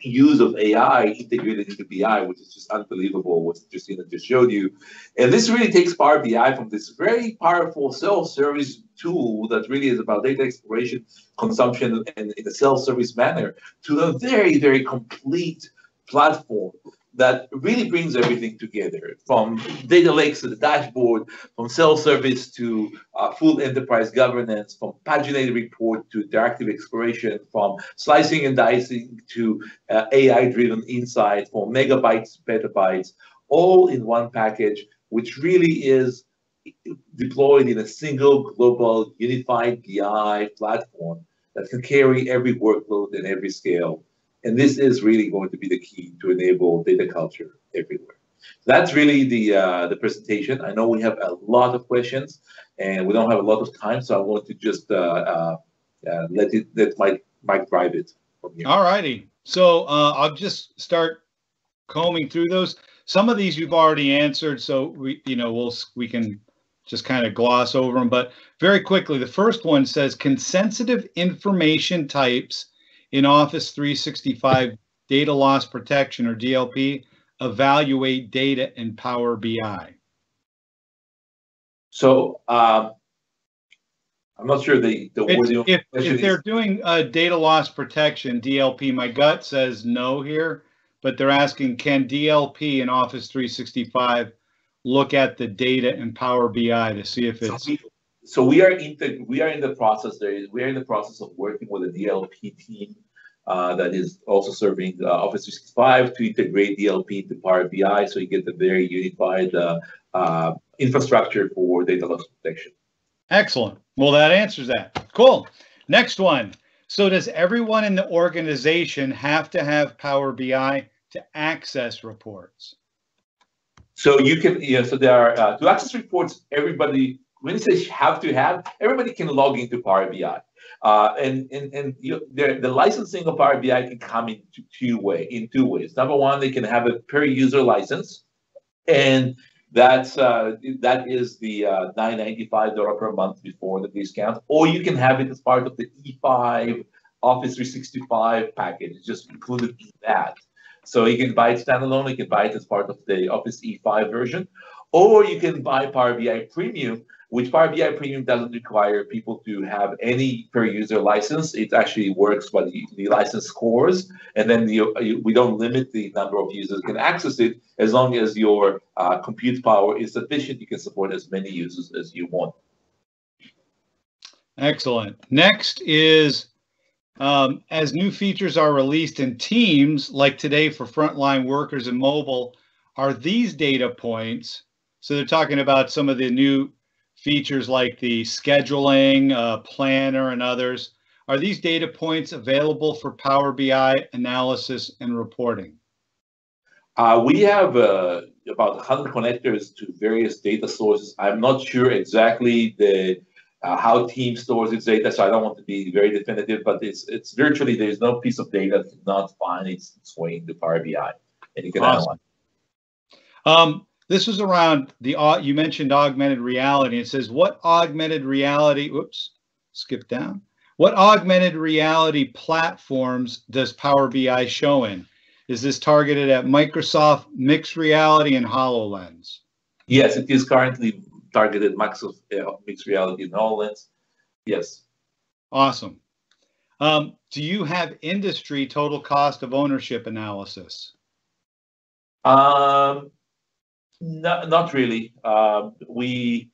use of AI integrated into BI, which is just unbelievable, what Justyna just showed you. And this really takes Power BI from this very powerful self-service tool that really is about data exploration, consumption, and in a self-service manner to a very, very complete platform that really brings everything together from data lakes to the dashboard, from self-service to uh, full enterprise governance, from paginated report to interactive exploration, from slicing and dicing to uh, AI-driven insight, from megabytes petabytes, all in one package, which really is deployed in a single global unified BI platform that can carry every workload and every scale and this is really going to be the key to enable data culture everywhere. That's really the uh, the presentation. I know we have a lot of questions, and we don't have a lot of time, so I want to just uh, uh, uh let it let Mike Mike drive it from here. All righty. So uh, I'll just start combing through those. Some of these you've already answered, so we you know we'll we can just kind of gloss over them. But very quickly, the first one says, can sensitive information types in Office 365 data loss protection or DLP evaluate data in Power BI? So um, I'm not sure the, the if, if they're doing uh, data loss protection DLP, my gut says no here, but they're asking can DLP in Office 365 look at the data in Power BI to see if it's. So we, so we are in the we are in the process. There is we are in the process of working with a DLP team uh, that is also serving uh, Office 365 to integrate DLP into Power BI, so you get the very unified uh, uh, infrastructure for data loss protection. Excellent. Well, that answers that. Cool. Next one. So does everyone in the organization have to have Power BI to access reports? So you can, yeah, so there are, uh, to access reports, everybody when you say have to have, everybody can log into Power BI. Uh, and and, and you, the, the licensing of Power BI can come in two, way in two ways. Number one, they can have a per user license, and That's uh, that is the uh, $995 per month before the discount, or you can have it as part of the E5 Office 365 package. It's just included in that. So you can buy it standalone, you can buy it as part of the Office E5 version, or you can buy Power BI Premium, which Power BI Premium doesn't require people to have any per user license. It actually works by the, the license scores, and then the, we don't limit the number of users can access it as long as your uh, compute power is sufficient. You can support as many users as you want. Excellent. Next is um, as new features are released in Teams, like today for frontline workers and mobile, are these data points? So they're talking about some of the new features like the scheduling, uh, planner, and others. Are these data points available for Power BI analysis and reporting? Uh, we have uh, about 100 connectors to various data sources. I'm not sure exactly the uh, how team stores its data, so I don't want to be very definitive, but it's it's virtually there's no piece of data that cannot find its, its way into Power BI, and you can awesome. analyze. Um, this was around the, you mentioned augmented reality. It says, what augmented reality, oops, skip down. What augmented reality platforms does Power BI show in? Is this targeted at Microsoft, mixed reality, and HoloLens? Yes, it is currently targeted Microsoft uh, mixed reality and HoloLens. Yes. Awesome. Um, do you have industry total cost of ownership analysis? Um, not, not really. Uh, we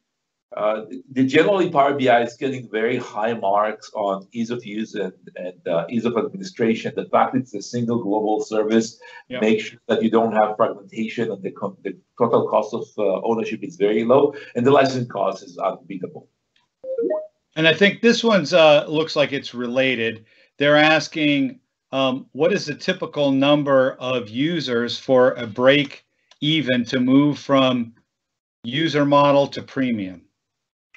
uh, the generally Power BI is getting very high marks on ease of use and, and uh, ease of administration. The fact it's a single global service makes sure that you don't have fragmentation and the, the total cost of uh, ownership is very low and the licensing cost is unbeatable. And I think this one's uh, looks like it's related. They're asking um, what is the typical number of users for a break even to move from user model to premium?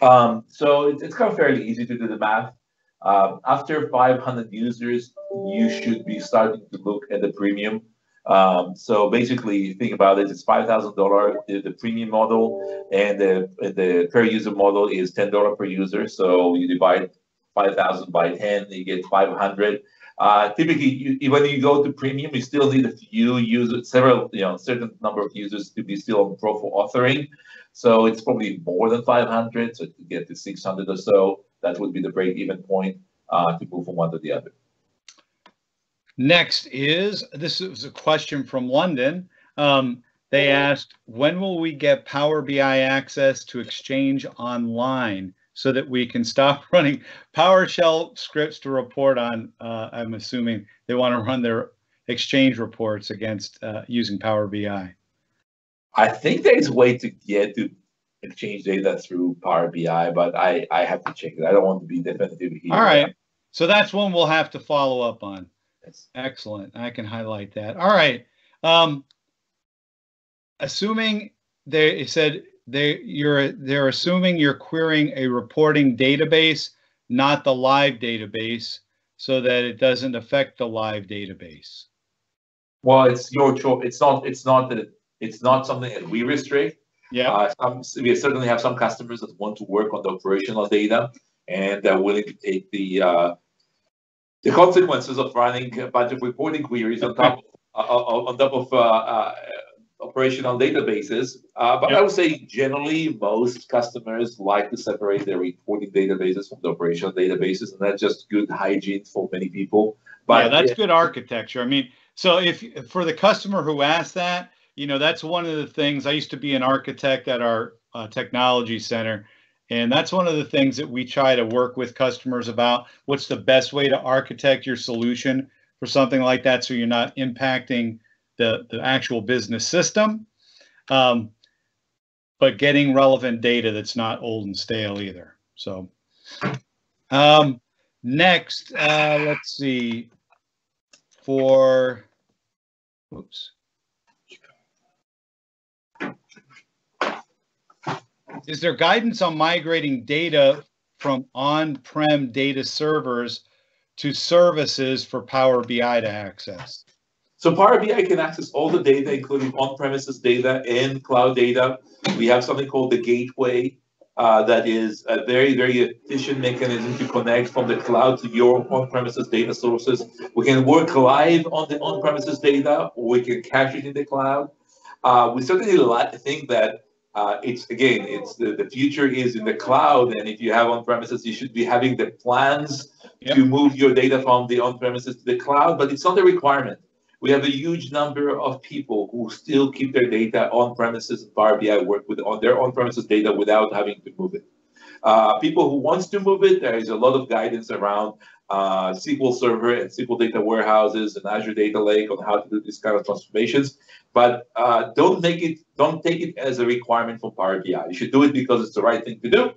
Um, so it's, it's kind of fairly easy to do the math. Um, after 500 users, you should be starting to look at the premium. Um, so basically, think about it: it's five thousand dollar the premium model, and the the per user model is ten dollar per user. So you divide five thousand by ten, you get five hundred. Uh, typically, you, when you go to premium, you still need a few users, several, you know, certain number of users to be still on pro for authoring. So it's probably more than 500. So to get to 600 or so, that would be the break-even point uh, to move from one to the other. Next is this is a question from London. Um, they asked, when will we get Power BI access to Exchange Online? so that we can stop running PowerShell scripts to report on. Uh, I'm assuming they want to run their Exchange reports against uh, using Power BI. I think there's a way to get to exchange data through Power BI, but I, I have to check it. I don't want to be definitive here. All right. So that's one we'll have to follow up on. Yes. Excellent. I can highlight that. All right. Um, assuming they said they you're they're assuming you're querying a reporting database, not the live database, so that it doesn't affect the live database. Well, it's your choice. It's not. It's not that. It's not something that we restrict. Yeah. Uh, some, we certainly have some customers that want to work on the operational data and are willing to take the uh, the consequences of running a bunch of reporting queries on top of, uh, on top of uh, uh operational databases. Uh, but yep. I would say generally most customers like to separate their reporting databases from the operational databases, and that's just good hygiene for many people. But yeah, that's yeah. good architecture. I mean, so if for the customer who asked that, you know, that's one of the things. I used to be an architect at our uh, technology center. And that's one of the things that we try to work with customers about. What's the best way to architect your solution for something like that so you're not impacting the, the actual business system, um, but getting relevant data that's not old and stale either. So um, next, uh, let's see, for, oops. Is there guidance on migrating data from on-prem data servers to services for Power BI to access? So Power BI can access all the data, including on-premises data and cloud data. We have something called the gateway uh, that is a very, very efficient mechanism to connect from the cloud to your on-premises data sources. We can work live on the on-premises data, or we can cache it in the cloud. Uh, we certainly think that uh, it's again, it's the, the future is in the cloud, and if you have on-premises, you should be having the plans yep. to move your data from the on-premises to the cloud, but it's not a requirement. We have a huge number of people who still keep their data on premises. Power BI work with on their on premises data without having to move it. Uh, people who wants to move it, there is a lot of guidance around uh, SQL Server and SQL data warehouses and Azure Data Lake on how to do these kind of transformations. But uh, don't make it, don't take it as a requirement for Power BI. You should do it because it's the right thing to do.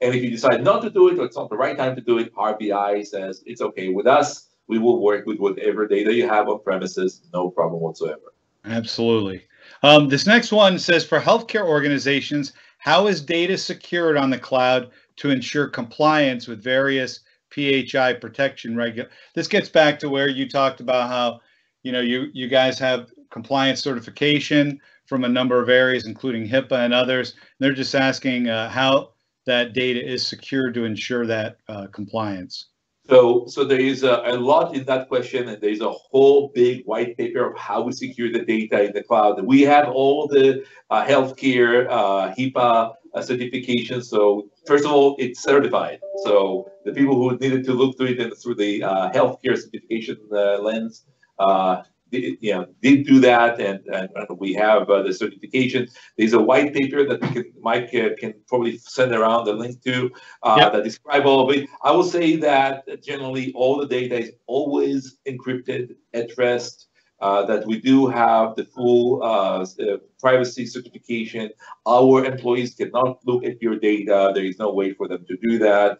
And if you decide not to do it or it's not the right time to do it, Power BI says it's okay with us we will work with whatever data you have on premises, no problem whatsoever. Absolutely. Um, this next one says for healthcare organizations, how is data secured on the cloud to ensure compliance with various PHI protection regul? This gets back to where you talked about how, you know, you you guys have compliance certification from a number of areas, including HIPAA and others. They're just asking uh, how that data is secured to ensure that uh, compliance. So, so there is a, a, lot in that question, and there's a whole big white paper of how we secure the data in the cloud. We have all the uh, healthcare uh, HIPAA uh, certifications. So, first of all, it's certified. So, the people who needed to look through it and through the uh, healthcare certification uh, lens uh, you know, did do that, and, and, we have uh, the certification. There's a white paper that we can, Mike uh, can probably send around the link to uh, yep. that describe all of it. I will say that generally all the data is always encrypted at rest. Uh, that we do have the full uh, uh, privacy certification. Our employees cannot look at your data. There is no way for them to do that.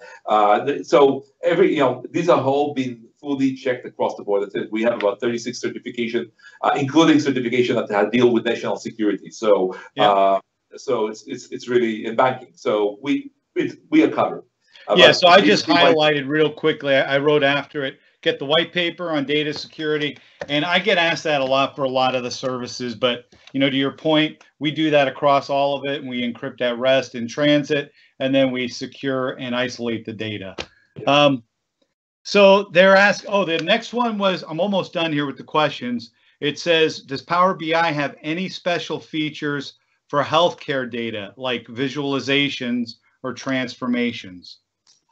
so every, you know, these are all been fully checked across the board. We have about 36 certification, uh, including certification that deal with national security. So, yeah. uh, so it's, it's it's really in banking. So we it, we are covered. Uh, yeah. So I just highlighted real quickly. I wrote after it. Get the white paper on data security, and I get asked that a lot for a lot of the services. But you know, to your point, we do that across all of it, and we encrypt at rest in transit, and then we secure and isolate the data. Um, so they're asked, oh, the next one was, I'm almost done here with the questions. It says, does Power BI have any special features for healthcare data like visualizations or transformations?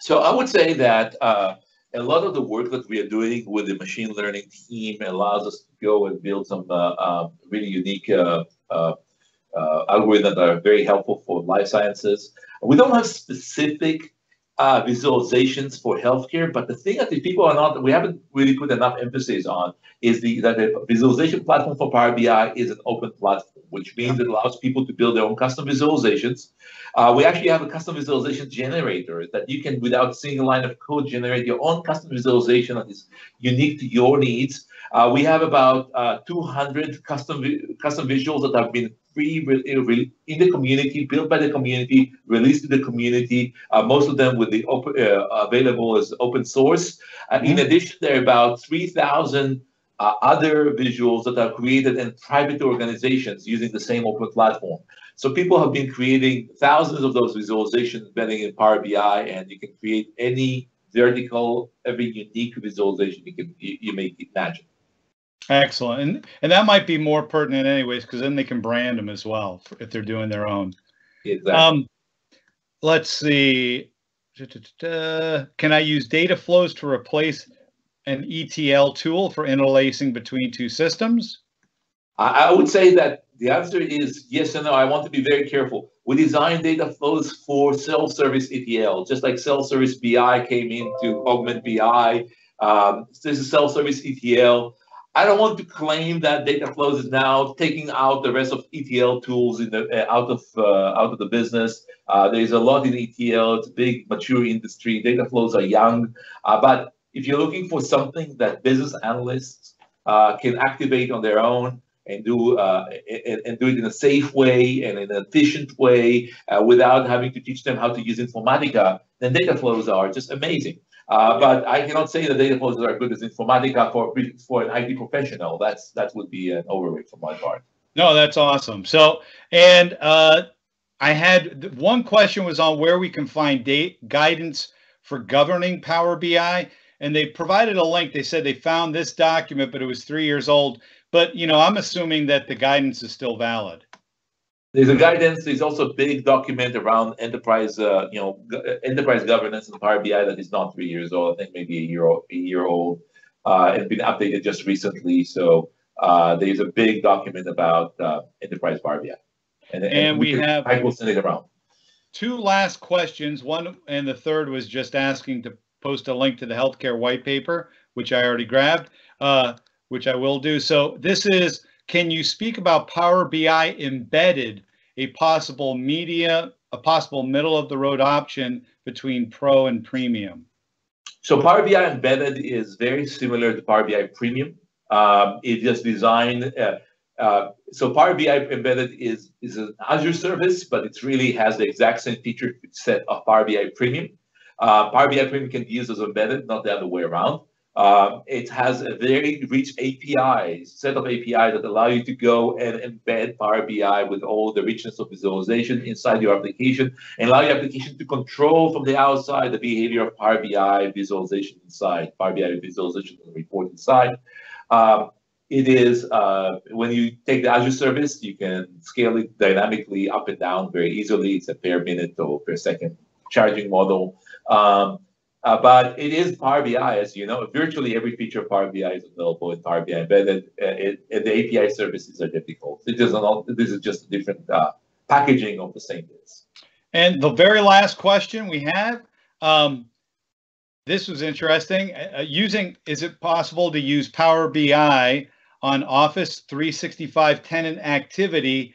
So I would say that uh, a lot of the work that we are doing with the machine learning team allows us to go and build some uh, uh, really unique uh, algorithms that are very helpful for life sciences. We don't have specific uh, visualizations for healthcare. But the thing that the people are not, we haven't really put enough emphasis on is the that the visualization platform for Power BI is an open platform, which means it allows people to build their own custom visualizations. Uh, we actually have a custom visualization generator that you can, without seeing a line of code, generate your own custom visualization that is unique to your needs. Uh, we have about uh, 200 custom custom visuals that have been free in the community, built by the community, released to the community. Uh, most of them with the open, uh, available as open source. Mm-hmm. In addition, there are about 3,000 uh, other visuals that are created in private organizations using the same open platform. So people have been creating thousands of those visualizations embedding in Power BI, and you can create any vertical, every unique visualization you can you, you may imagine. Excellent, and and that might be more pertinent anyways, because then they can brand them as well if they're doing their own. Exactly. Um, let's see. Can I use data flows to replace an ETL tool for interlacing between two systems? I would say that the answer is yes and no. I want to be very careful. We design data flows for self-service ETL, just like self-service BI came in to augment BI. Um, this is self-service ETL. I don't want to claim that data flows is now taking out the rest of ETL tools in the uh, out of uh, out of the business. Uh, there's a lot in ETL. It's a big mature industry. Data flows are young, uh, but if you're looking for something that business analysts uh, can activate on their own and do uh, and, and, do it in a safe way and in an efficient way without having to teach them how to use Informatica, then data flows are just amazing. Uh, but I cannot say the data flows are good as Informatica for for an IT professional. That's that would be an overrate from my part. No, that's awesome. So, and uh, I had one question was on where we can find date guidance for governing Power BI, and they provided a link. They said they found this document, but it was three years old. But you know, I'm assuming that the guidance is still valid. There's a guidance. There's also a big document around enterprise, uh, you know, enterprise governance in Power BI that is not three years old. I think maybe a year old, a year old. Uh, it's been updated just recently. So uh, there's a big document about uh, enterprise Power BI. And, and, and we, we have. I will send it around. Two last questions. One and the third was just asking to post a link to the healthcare white paper, which I already grabbed, uh, which I will do. So this is can you speak about Power BI embedded, a possible media, a possible middle of the road option between Pro and Premium? So Power BI embedded is very similar to Power BI Premium. Um, it is designed. Uh, uh, so Power BI embedded is is an Azure service, but it really has the exact same feature set of Power BI Premium. Uh, Power BI Premium can be used as embedded, not the other way around. Um, it has a very rich API, set of API that allow you to go and embed Power BI with all the richness of visualization inside your application and allow your application to control from the outside the behavior of Power BI visualization inside, Power BI visualization and report inside. Um, it is, uh, when you take the Azure service, you can scale it dynamically up and down very easily. It's a per minute or per second charging model. Um, uh, but it is Power BI, as you know. Virtually every feature of Power BI is available in Power BI embedded. Uh, the API services are difficult. It is an, this is just a different uh, packaging of the same bits. And the very last question we have, um, this was interesting. Uh, uh, using, is it possible to use Power BI on Office 365 tenant activity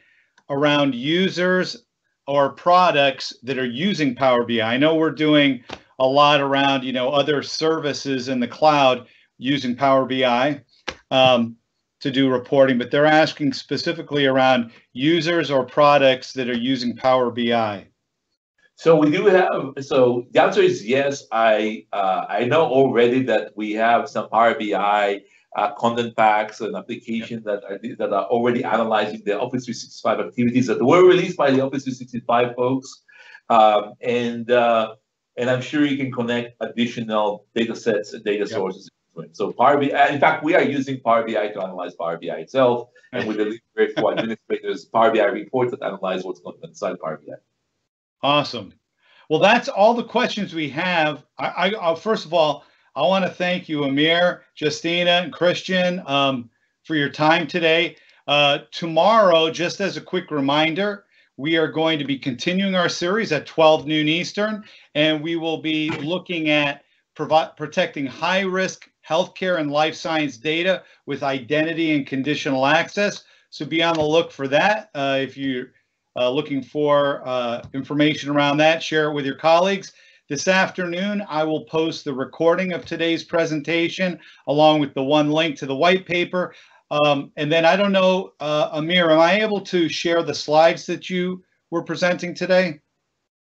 around users or products that are using Power BI? I know we're doing a lot around, you know, other services in the cloud using Power BI um, to do reporting, but they're asking specifically around users or products that are using Power BI. So we do have. So the answer is yes. I uh, I know already that we have some Power BI uh, content packs and applications that are that are already analyzing the Office 365 activities that were released by the Office 365 folks, um, and uh, and I'm sure you can connect additional data sets and data yep. sources. So Power BI, in fact, we are using Power BI to analyze Power BI itself, and with the very few administrators, Power BI reports that analyze what's going on inside Power BI. Awesome. Well, that's all the questions we have. I, I uh, first of all, I want to thank you, Amir, Justyna, and Christian, um, for your time today. Uh, tomorrow, just as a quick reminder, we are going to be continuing our series at 12 noon Eastern, and we will be looking at protecting high risk healthcare and life science data with identity and conditional access. So be on the look for that. Uh, if you're uh, looking for uh, information around that, share it with your colleagues. This afternoon, I will post the recording of today's presentation along with the one link to the white paper. Um, and then I don't know, uh, Amir, am I able to share the slides that you were presenting today?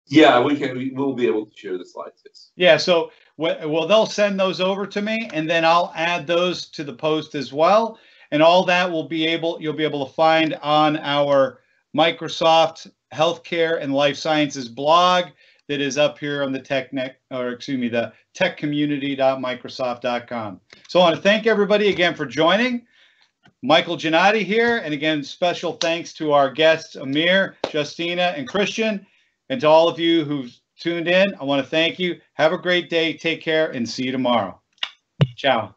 Yeah, we can. We will be able to share the slides. Yes. Yeah. So, well, they'll send those over to me, and then I'll add those to the post as well. And all that will be able you'll be able to find on our Microsoft Healthcare and Life Sciences blog that is up here on the TechNet, or excuse me, the techcommunity.microsoft.com. So I want to thank everybody again for joining. Michael Gannotti here. And again, special thanks to our guests, Amir, Justyna, and Christian. And to all of you who've tuned in, I want to thank you. Have a great day. Take care and see you tomorrow. Ciao.